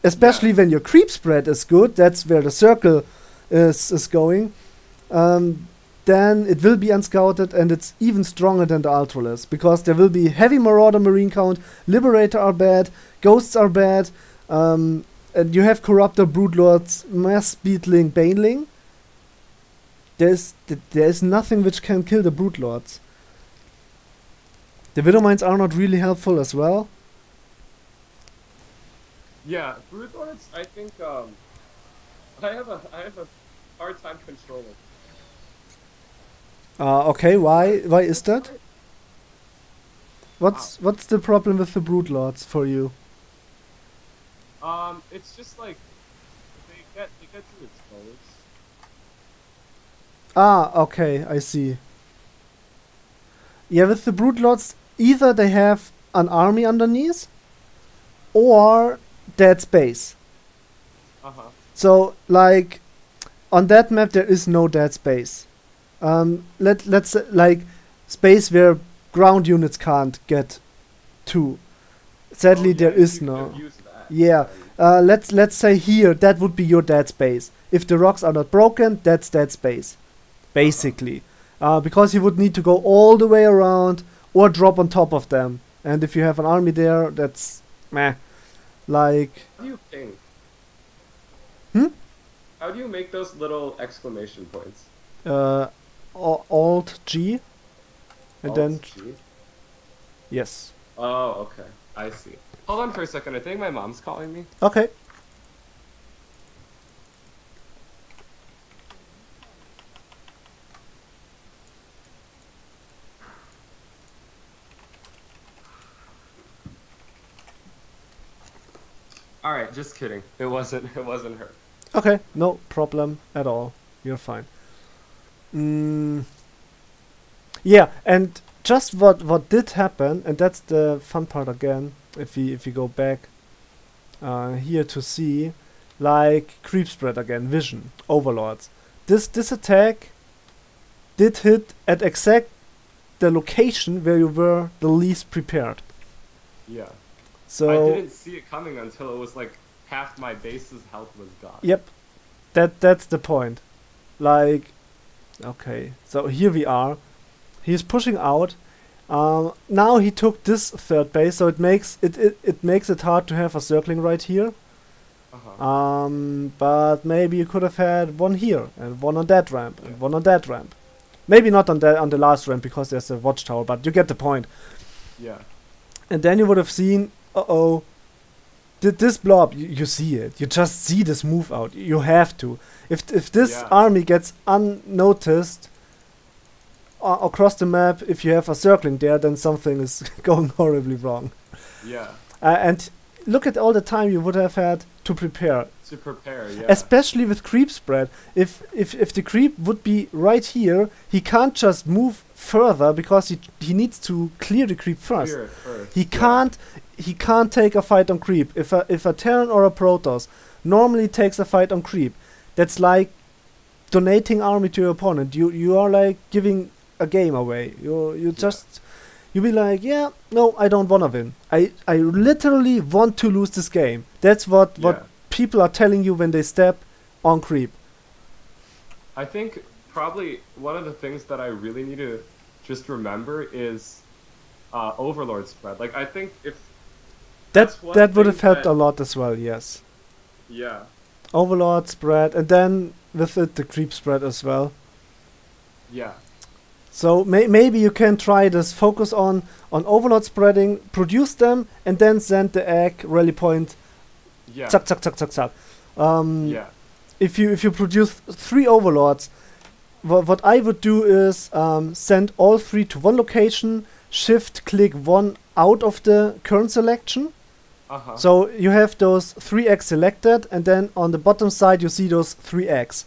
especially when your creep spread is good, that's where the circle is is going. Um, then it will be unscouted and it's even stronger than the Ultralisk because there will be heavy Marauder Marine count, Liberator are bad, Ghosts are bad, um, and you have Corruptor, Broodlords, Mass Beetling, Baneling. There's th- there's nothing which can kill the Broodlords. The widow mines are not really helpful as well. Yeah, Broodlords. I think um, I have a I have a hard time controlling. Uh, okay, why why is that? What's what's the problem with the Broodlords for you? Um, it's just like they get they get too exposed. Ah, okay, I see. Yeah, with the Broodlords, either they have an army underneath, or dead space. Uh huh. So like on that map there is no dead space. Um, let let's say, like space where ground units can't get to. Sadly, Oh, yeah, there is no. Yeah. Uh, let's let's say here that would be your dead space. If the rocks are not broken, that's dead space, basically. Uh, because you would need to go all the way around or drop on top of them. And if you have an army there, that's meh. Like How do you ping? Hmm? How do you make those little exclamation points? uh, Alt G, and then G? yes. Oh, okay. I see. Hold on for a second. I think my mom's calling me. Okay. All right, just kidding. It wasn't. It wasn't her. Okay, no problem at all. You're fine. Mm, yeah, and just what what did happen, and that's the fun part again. If we if we go back uh, here to see, like creep spread again, vision overlords. This this attack did hit at exact the location where you were the least prepared. Yeah. So I didn't see it coming until it was like half my base's health was gone. Yep. That that's the point. Like okay. So here we are. He's pushing out. Um, now he took this third base, so it makes it, it it makes it hard to have a Zergling right here. Uh-huh. Um, but maybe you could have had one here and one on that ramp and one on that ramp. Maybe not on the on the last ramp because there's a watchtower, but you get the point. yeah. And then you would have seen, uh oh, did this blob? You, you see it. You just see this move out. You have to. If if this Yeah. army gets unnoticed uh, across the map, if you have a Zergling there, then something is [LAUGHS] going horribly wrong. Yeah. Uh, and look at all the time you would have had to prepare, To prepare. Yeah. especially with creep spread. If if if the creep would be right here, he can't just move further because he he needs to clear the creep first. Clear first. He yeah. can't he can't take a fight on creep. If a if a Terran or a Protoss normally takes a fight on creep, that's like donating army to your opponent. You you are like giving a game away. You you just you be like, yeah, no, I don't wanna win. I I literally want to lose this game. That's what what people are telling you when they step on creep. I think probably one of the things that I really need to just remember is uh, Overlord spread. Like I think if That that would have helped a lot as well. Yes, yeah Overlord spread, and then with it the creep spread as well. yeah So may maybe you can try this. Focus on on overlord spreading, produce them, and then send the egg rally point. yeah Zack, zack, zack, zack, zack. Um, yeah If you if you produce three overlords, wha what I would do is um, send all three to one location. Shift click one out of the current selection. Uh huh So you have those three eggs selected, and then on the bottom side you see those three eggs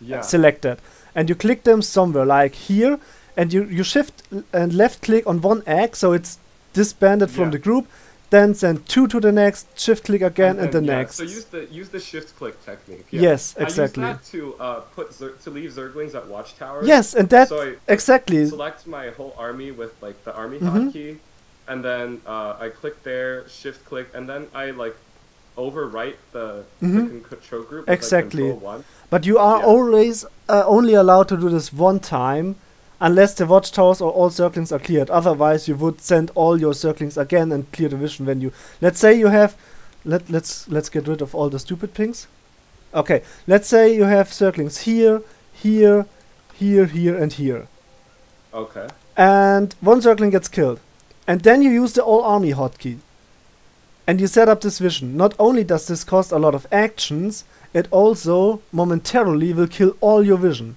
yeah selected and you click them somewhere like here and you, you shift and left click on one egg so it's disbanded from Yeah. the group then send two to the next shift click again and, then, the yeah, next So use the use the shift click technique. Yeah. yes exactly I use that to uh, put zer- to leave Zerglings at watchtowers. yes and that So I exactly select my whole army with like the army Mhm. hotkey, and then uh, I click there, shift click, and then I like overwrite the, Mhm. the control group. like, Exactly. one. but you are Yeah. always uh, only allowed to do this one time unless the watchtowers or all Zerglings are cleared otherwise you would send all your Zerglings again and clear the vision when you let's say you have let let's let's get rid of all the stupid pings okay let's say you have Zerglings here here here here and here Okay. and one Zergling gets killed and then you use the all army hotkey and you set up this vision not only does this cost a lot of actions it also momentarily will kill all your vision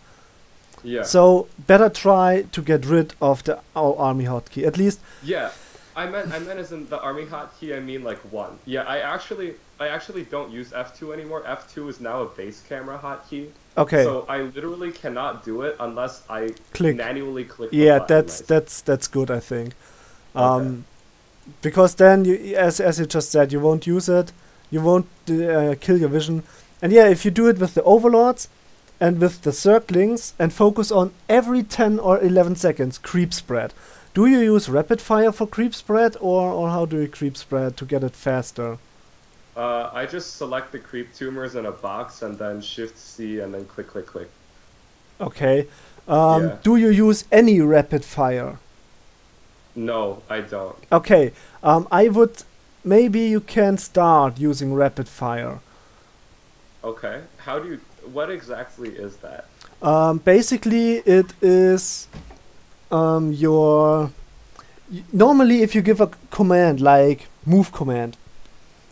Yeah. so better try to get rid of the all army hotkey at least Yeah, I meant I meant as in the army hotkey. I mean like one. Yeah, I actually I actually don't use F2 anymore. F2 is now a base camera hotkey. okay So I literally cannot do it unless I Click. manually click. the yeah that's that's that's good i think Okay. um because then you as as you just said you won't use it you won't uh, kill your vision and yeah, if you do it with the overlords and with the Zerglings and focus on every 10 or 11 seconds creep spread. Do you use rapid fire for creep spread or, or how do you creep spread to get it faster? Uh, I just select the creep tumors in a box and then shift C and then click, click, click. Okay. Um, Yeah. Do you use any rapid fire? No, I don't. Okay. Um, I would. Maybe you can start using rapid fire. Okay. How do you? What exactly is that? Um, basically, it is um, your. Normally, if you give a command like move command,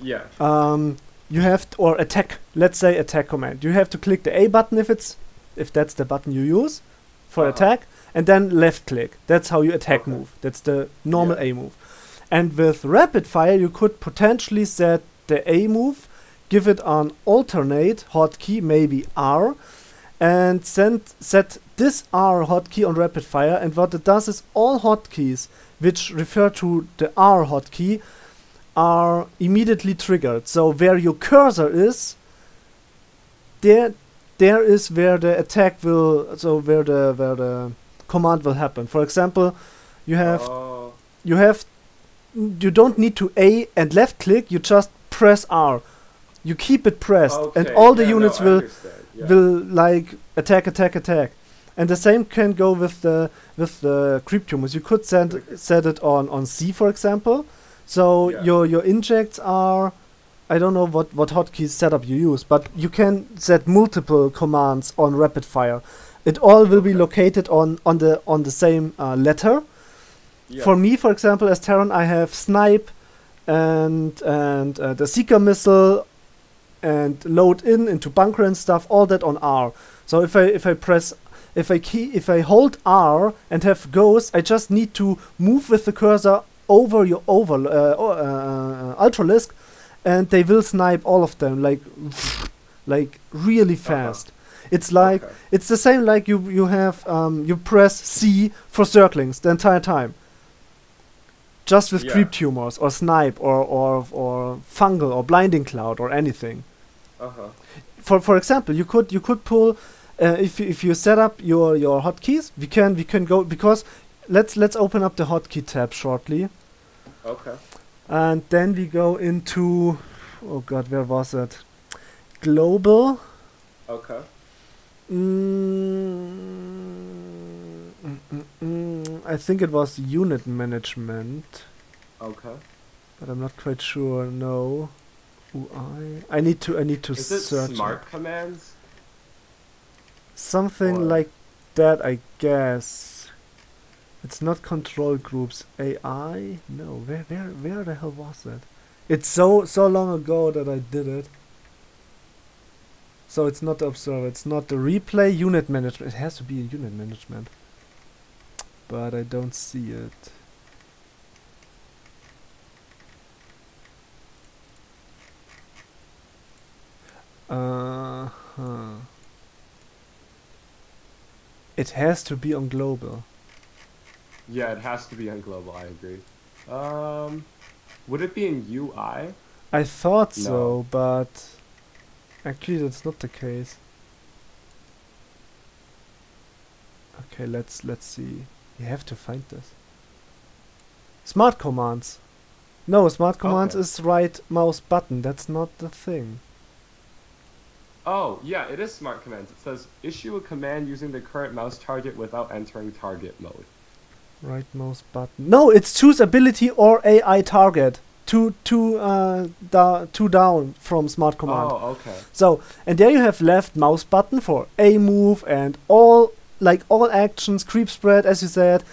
Yeah. um, you have t- or attack. Let's say attack command. You have to click the A button if it's if that's the button you use for Uh-huh. attack, and then left click. That's how you attack Okay. move. That's the normal Yeah. A move. And with rapid fire, you could potentially set the A move, give it an alternate hotkey, maybe R, and send set this R hotkey on rapid fire. And what it does is all hotkeys which refer to the R hotkey are immediately triggered. So where your cursor is, there there is where the attack will so where the where the command will happen. For example, you have Oh. you have you don't need to A and left click, you just press R. You keep it pressed and all the yeah, no, units I will yeah. will like attack attack attack. And the same can go with the with the creep tumors. You could send set it on on C for example. So Yeah. your your injects are I don't know what what hotkey setup you use, but you can set multiple commands on rapid fire. It all will be located on on the on the same uh, letter. Yeah. For me, for example, as Terran, I have snipe and and uh, the seeker missile and load in into bunker and stuff. All that on R. So if I if I press if I key if I hold R and have ghost, I just need to move with the cursor over your over uh, o- uh, ultralisk, and they will snipe all of them like [LAUGHS] like really fast. It's like Okay. it's the same like you you have um, you press C for Zerglings the entire time. Just with Yeah. creep tumors or snipe or or or fungal or blinding cloud or anything. Uh-huh. For for example, you could you could pull uh, if you, if you set up your your hotkeys, we can we can go because let's let's open up the hotkey tab shortly Okay. and then we go into oh god where was it global Okay. Mm, mm, mm, mm, I think it was unit management, Okay. but I'm not quite sure. No, UI. I need to. I need to Is it search it. smart commands? something Or- like that. I guess it's not control groups. AI. No. Where where where the hell was that? It's so so long ago that I did it. So it's not the observer. It's not the replay unit management. It has to be a unit management. But I don't see it. Uh huh. It has to be on global. Yeah, it has to be on global. I agree. Um, would it be in UI? I thought No. so, but actually that's not the case. Okay, let's let's see. You have to find this. Smart commands. No, smart commands Okay. is right mouse button. That's not the thing. Oh, yeah, it is smart commands. It says issue a command using the current mouse target without entering target mode. Right mouse button. No, it's choose ability or AI target. Two two uh da- two down from smart command. Oh, okay. So, and there you have left mouse button for A move and all like all actions, creep spread, as you said.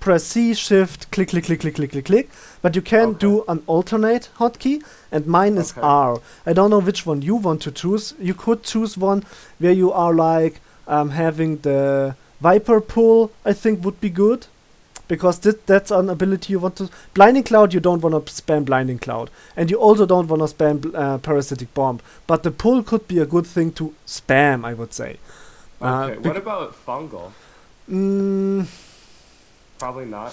Press C, shift, click, click, click, click, click, click, click. But you can Okay. do an alternate hotkey, and mine is Okay. R. I don't know which one you want to choose. You could choose one where you are like um, having the Viper pull. I think would be good. Because thi- that's an ability you want to. Blinding Cloud, you don't want to spam Blinding Cloud. And you also don't want to spam bl- uh, Parasitic Bomb. But the pull could be a good thing to spam, I would say. Uh, Okay. bec- what about fungal? Mm, Probably not.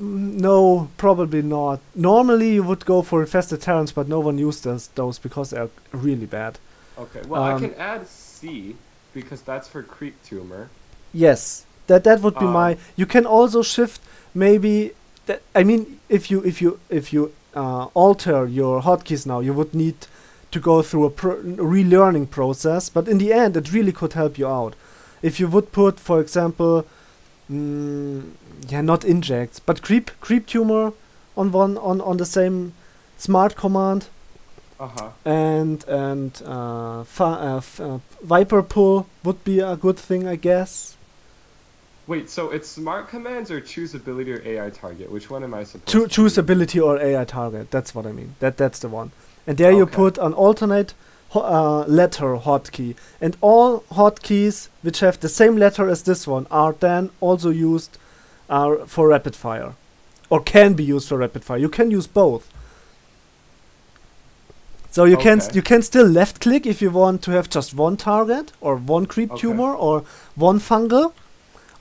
mm, no, probably not. Normally you would go for infested terrans, but no one used those, those because they're really bad. Okay. Well, I Um, can add C because that's for creep tumor. Yes, that that would be Um, my. You can also shift maybe. That, I mean, if you if you if you uh, alter your hotkeys now, you would need to go through a relearning process. But in the end, it really could help you out. If you would put, for example, mm, yeah, not injects, but creep creep tumor on one on on the same smart command Uh huh. and and uh, fa- uh, f- uh, viper pull would be a good thing, I guess. Wait, so it's smart commands or choose ability or AI target? Which one am I supposed Cho- to choose do? ability or AI target. That's what I mean. That that's the one. And there you put an alternate ho- uh, letter hotkey, and all hotkeys which have the same letter as this one are then also used uh, for rapid fire, or can be used for rapid fire. You can use both. So you can Okay. you can still left click if you want to have just one target or one creep Okay. tumor or one fungal,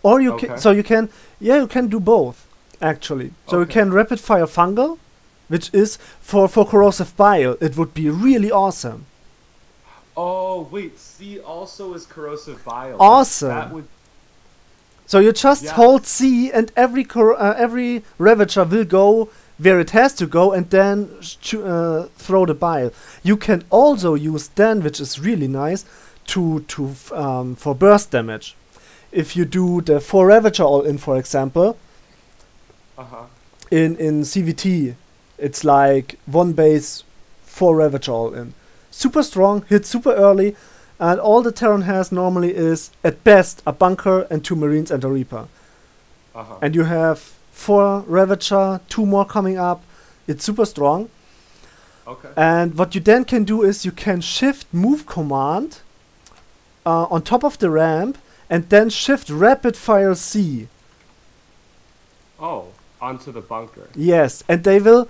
or you can so you can yeah you can do both actually. So you can rapid fire fungal, which is for for corrosive bile. It would be really awesome. Oh wait, C also is corrosive bile. Awesome. That would. So you just Yeah. hold C, and every cor- uh, every Ravager will go where it has to go, and then sh- uh, throw the bile. You can also use then, which is really nice, to to f- um, for burst damage. If you do the four Ravager all in, for example, Uh huh. in in ZvT, it's like one base, four Ravager all in. Super strong, hits super early, and all the Terran has normally is at best a bunker and two Marines and a Reaper. Uh huh. And you have four Ravager, two more coming up. It's super strong. Okay. And what you then can do is you can shift move command uh, on top of the ramp and then shift rapid fire C. Oh, onto the bunker. Yes, and they will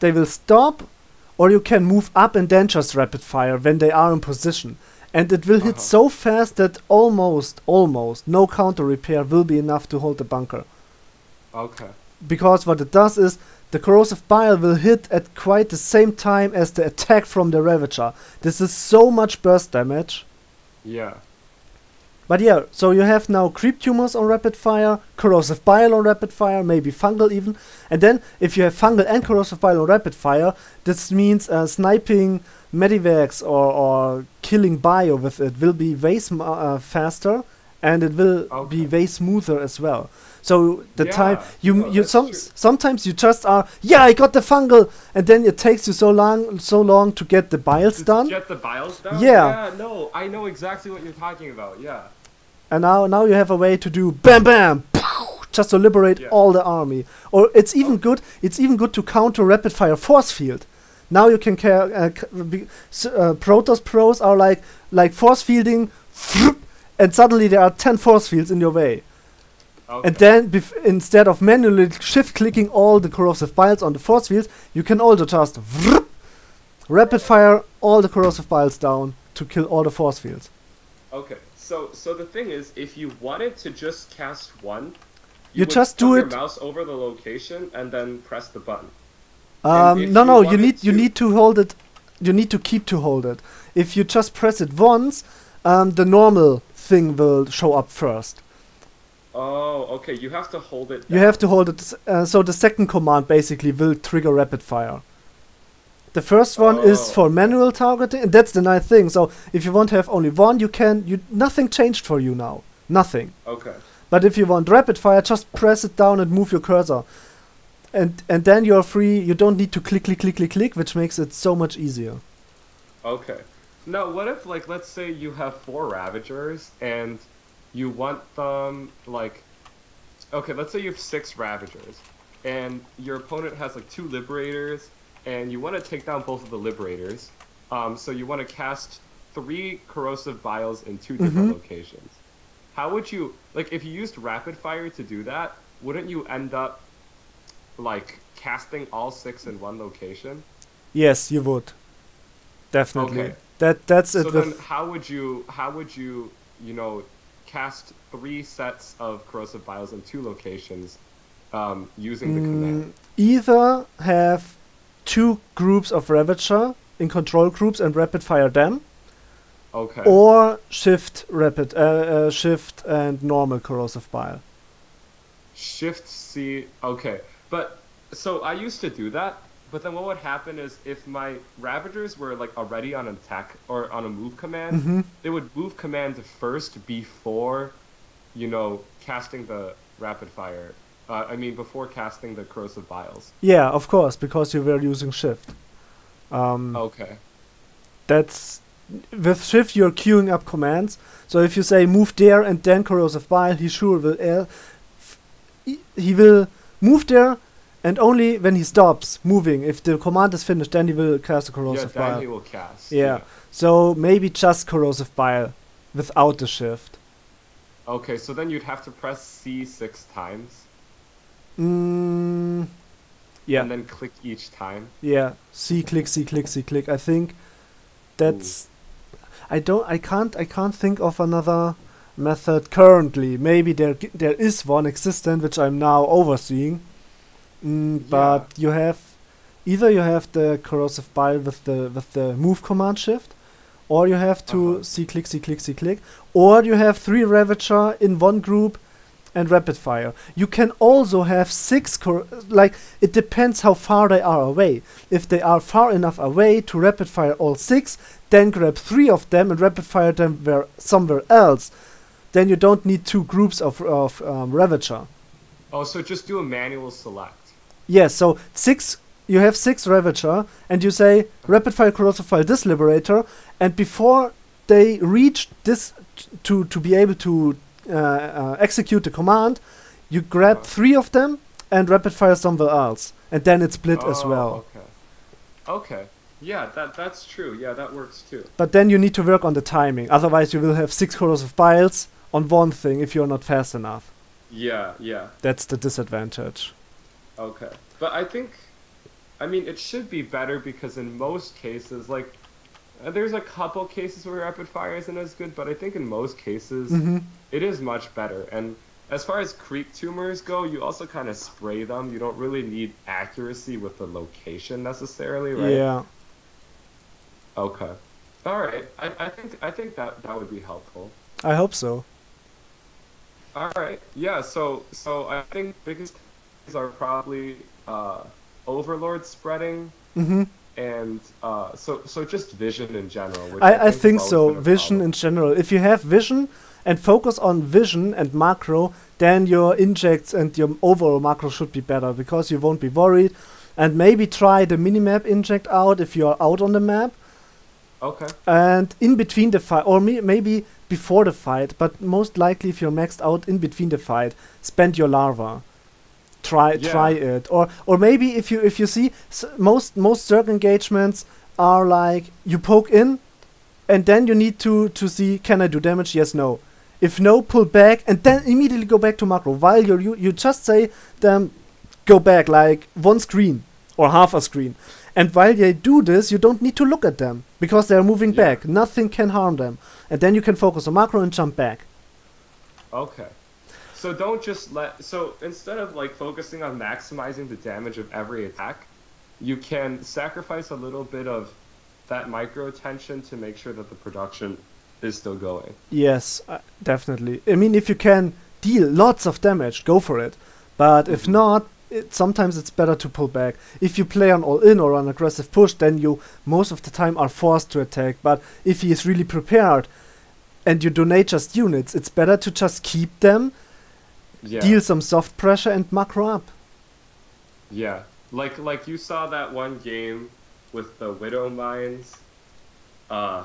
they will stop or you can move up and then just rapid fire when they are in position. And it will hit Uh-huh. so fast that almost almost no counter repair will be enough to hold the bunker. Okay. because what it does is the corrosive bile will hit at quite the same time as the attack from the Ravager. This is so much burst damage. Yeah. But yeah, so you have now creep tumors on rapid fire, corrosive bile on rapid fire, maybe fungal even. And then if you have fungal and corrosive bile on rapid fire, this means uh, sniping medivacs or, or killing bio with it will be way sm- uh, faster and it will be way smoother as well. So the time you no, you some true. sometimes you just are yeah I got the fungal and then it takes you so long so long to get the biles To done Get the biles down. Yeah. Yeah. No, I know exactly what you're talking about. Yeah. And now now you have a way to do bam bam pow, just to liberate Yeah. all the army or it's even Oh. good it's even good to counter rapid fire force field now you can care uh, c- be, s- uh, Protoss pros are like like force fielding and suddenly there are 10 force fields in your way Okay. And then, instead of manually shift clicking all the corrosive biles on the force fields, you can also just rapid fire all the corrosive biles down to kill all the force fields. Okay, so so the thing is, if you wanted to just cast one, You would just do your it- mouse over the location and then press the button. Um, if no, you no, you need you to- need to hold it. You need to keep to hold it. If you just press it once, um, the normal thing will show up first. Oh, okay. You have to hold it. You have to hold it. Uh, so the second command basically will trigger rapid fire. The first one oh. is Oh. for manual targeting, and that's the nice thing. So if you want to have only one, you can. You nothing changed for you now. Nothing. Okay. But if you want rapid fire, just press it down and move your cursor, and and then you're free. You don't need to click, click, click, click, click, which makes it so much easier. Okay. Now, what if, like, let's say you have four Ravagers and you want them, like, okay, let's say you have six Ravagers and your opponent has, like, two Liberators and you want to take down both of the Liberators. Um, so you want to cast three Corrosive Biles in two different Mhm. locations. How would you, like, if you used Rapid Fire to do that, wouldn't you end up, like, casting all six in one location? Yes, you would. Definitely. Okay. That that's so it. then With how would you how would you you know cast three sets of corrosive biles in two locations um, using the command? Mm, either have two groups of Ravager in control groups and rapid fire them, Okay. or shift rapid, uh, uh, shift and normal corrosive bile. Shift C. Okay, but so I used to do that, but then what would happen is if my Ravagers were like already on an attack or on a move command, hmm they would move command first before, you know, casting the rapid fire. Uh, I mean, before casting the corrosive biles. Yeah, of course, because you were using shift. Um, Okay. That's with shift you're queuing up commands. So if you say move there and then corrosive bile, he sure will. Uh, he- will move there, and only when he stops moving, if the command is finished, then he will cast Yeah, corrosive then bile. he will cast. Yeah. So maybe just corrosive bile without the shift. Okay, so then you'd have to press C six times Mm, yeah. and then click each time. Yeah, C click, C click, C click. I think that's. I don't. I can't. I can't think of another method currently. Maybe there there is one existent which I'm now overseeing. Mm, but you have either you have the corrosive bile with the with the move command shift, or you have to Uh-huh. C click, C click, C click, or you have three Ravager in one group and rapid fire. You can also have six cor- like it depends how far they are away. If they are far enough away to rapid fire all six, then grab three of them and rapid fire them where somewhere else. Then you don't need two groups of of um, Ravager. Oh, so just do a manual select. Yes, so six. You have six Ravager, and you say rapid fire corrosive fire this liberator, and before they reach this to to be able to uh, uh, execute the command, you grab Uh-huh. three of them and rapid fire somewhere else, and then it's split as Oh, well. Okay. Okay. Yeah, that that's true. Yeah, that works too. But then you need to work on the timing. Otherwise, you will have six corrosive biles on one thing if you're not fast enough. Yeah, yeah. That's the disadvantage. Okay. But I think, I mean, it should be better because in most cases, like, there's a couple cases where rapid fire isn't as good, but I think in most cases, hmm it is much better. And as far as creep tumors go, you also kind of spray them. You don't really need accuracy with the location necessarily, right? Yeah. Okay. All right. I, I think I think that that would be helpful. I hope so. All right. Yeah. So so I think biggest things are probably uh, overlord spreading hmm and uh, so so just vision in general. Which I, I has think so. Vision problem. in general. If you have vision and focus on vision and macro, then your injects and your overall macro should be better because you won't be worried. And maybe try the minimap inject out if you are out on the map Okay. and in between the fight, or maybe before the fight. But most likely, if you're maxed out in between the fight, spend your larva. Try Yeah. try it, or or maybe if you if you see s- most most circle engagements are like you poke in, and then you need to to see can I do damage? Yes, no. If no, pull back and then immediately go back to macro. While you you you just say them, go back like one screen or half a screen. And while they do this, you don't need to look at them because they are moving Yeah. back. Nothing can harm them. And then you can focus on macro and jump back. Okay. So don't just let. So instead of like focusing on maximizing the damage of every attack, you can sacrifice a little bit of that micro tension to make sure that the production is still going. Yes, uh, definitely. I mean, if you can deal lots of damage, go for it. But if Mhm. not, it, sometimes it's better to pull back. If you play on all in or an aggressive push, then you most of the time are forced to attack. But if he is really prepared and you donate just units, it's better to just keep them, Yeah. deal some soft pressure, and macro up. Yeah. Like like you saw that one game with the widow mines. Uh.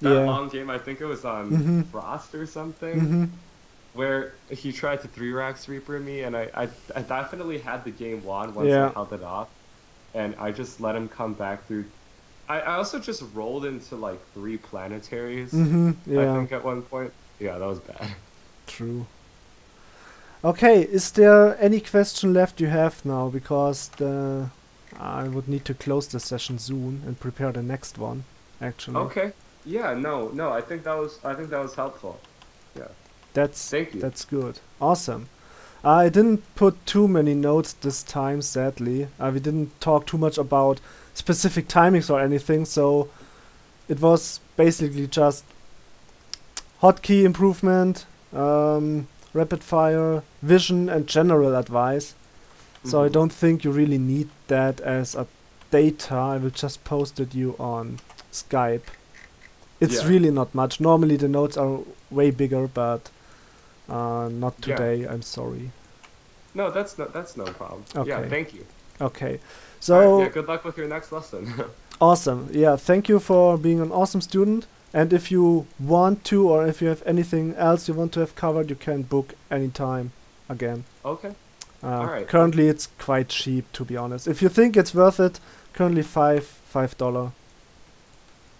That Yeah. long game, I think it was on Mhm. Frost or something. hmm where he tried to three rax Reaper me, and I, I, I definitely had the game won once Yeah. I held it off, and I just let him come back through. I, I also just rolled into like three planetaries. hmm I think at one point. Yeah, that was bad. True. Okay, is there any question left you have now? Because the I would need to close the session soon and prepare the next one. Actually, Okay. Yeah. No. No. I think that was. I think that was helpful. Yeah. that's Thank you. that's good. Awesome. I didn't put too many notes this time, sadly. Uh, we didn't talk too much about specific timings or anything, so it was basically just hotkey improvement, um, rapid fire, vision, and general advice. So I Mhm. don't think you really need that as a data. I will just post it you on Skype. It's Yeah. really not much. Normally the notes are way bigger, but uh, not Yeah. today. I'm sorry. No, that's no, that's no problem. Yeah, Okay. thank you. Okay, so right, yeah, good luck with your next lesson. [LAUGHS] awesome. Yeah, thank you for being an awesome student. And if you want to, or if you have anything else you want to have covered, you can book anytime again. okay. Uh, Alright. Currently, it's quite cheap, to be honest. If you think it's worth it, currently five five dollar.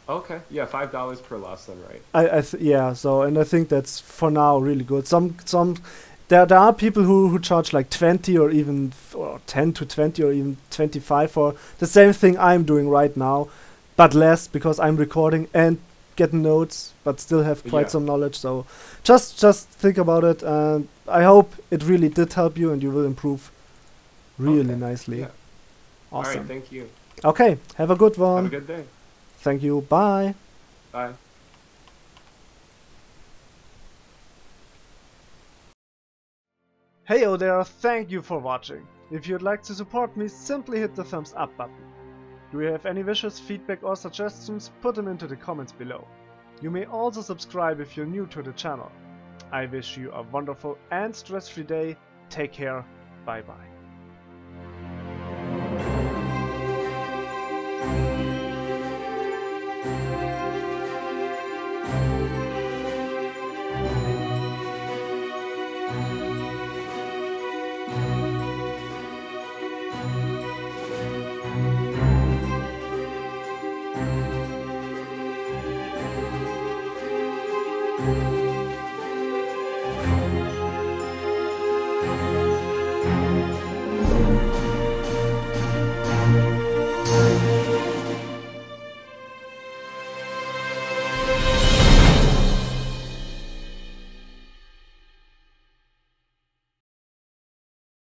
Okay. Yeah, five dollars per lesson, right? I, I th- yeah. So and I think that's for now really good. Some some there there are people who who charge like twenty or even or ten to twenty or even twenty five for the same thing I'm doing right now, but less because I'm recording and getting notes, but still have quite Yeah. some knowledge. So just just think about it, and I hope it really did help you and you will improve really Okay, nicely. yeah. Awesome. right. Thank you. Okay, have a good one. Have a good day. Thank you. Bye. Bye. Hey there, thank you for watching. If you'd like to support me, simply hit the thumbs up button. Do you have any wishes, feedback or suggestions? Put them into the comments below. You may also subscribe if you're new to the channel. I wish you a wonderful and stress-free day. Take care. Bye bye.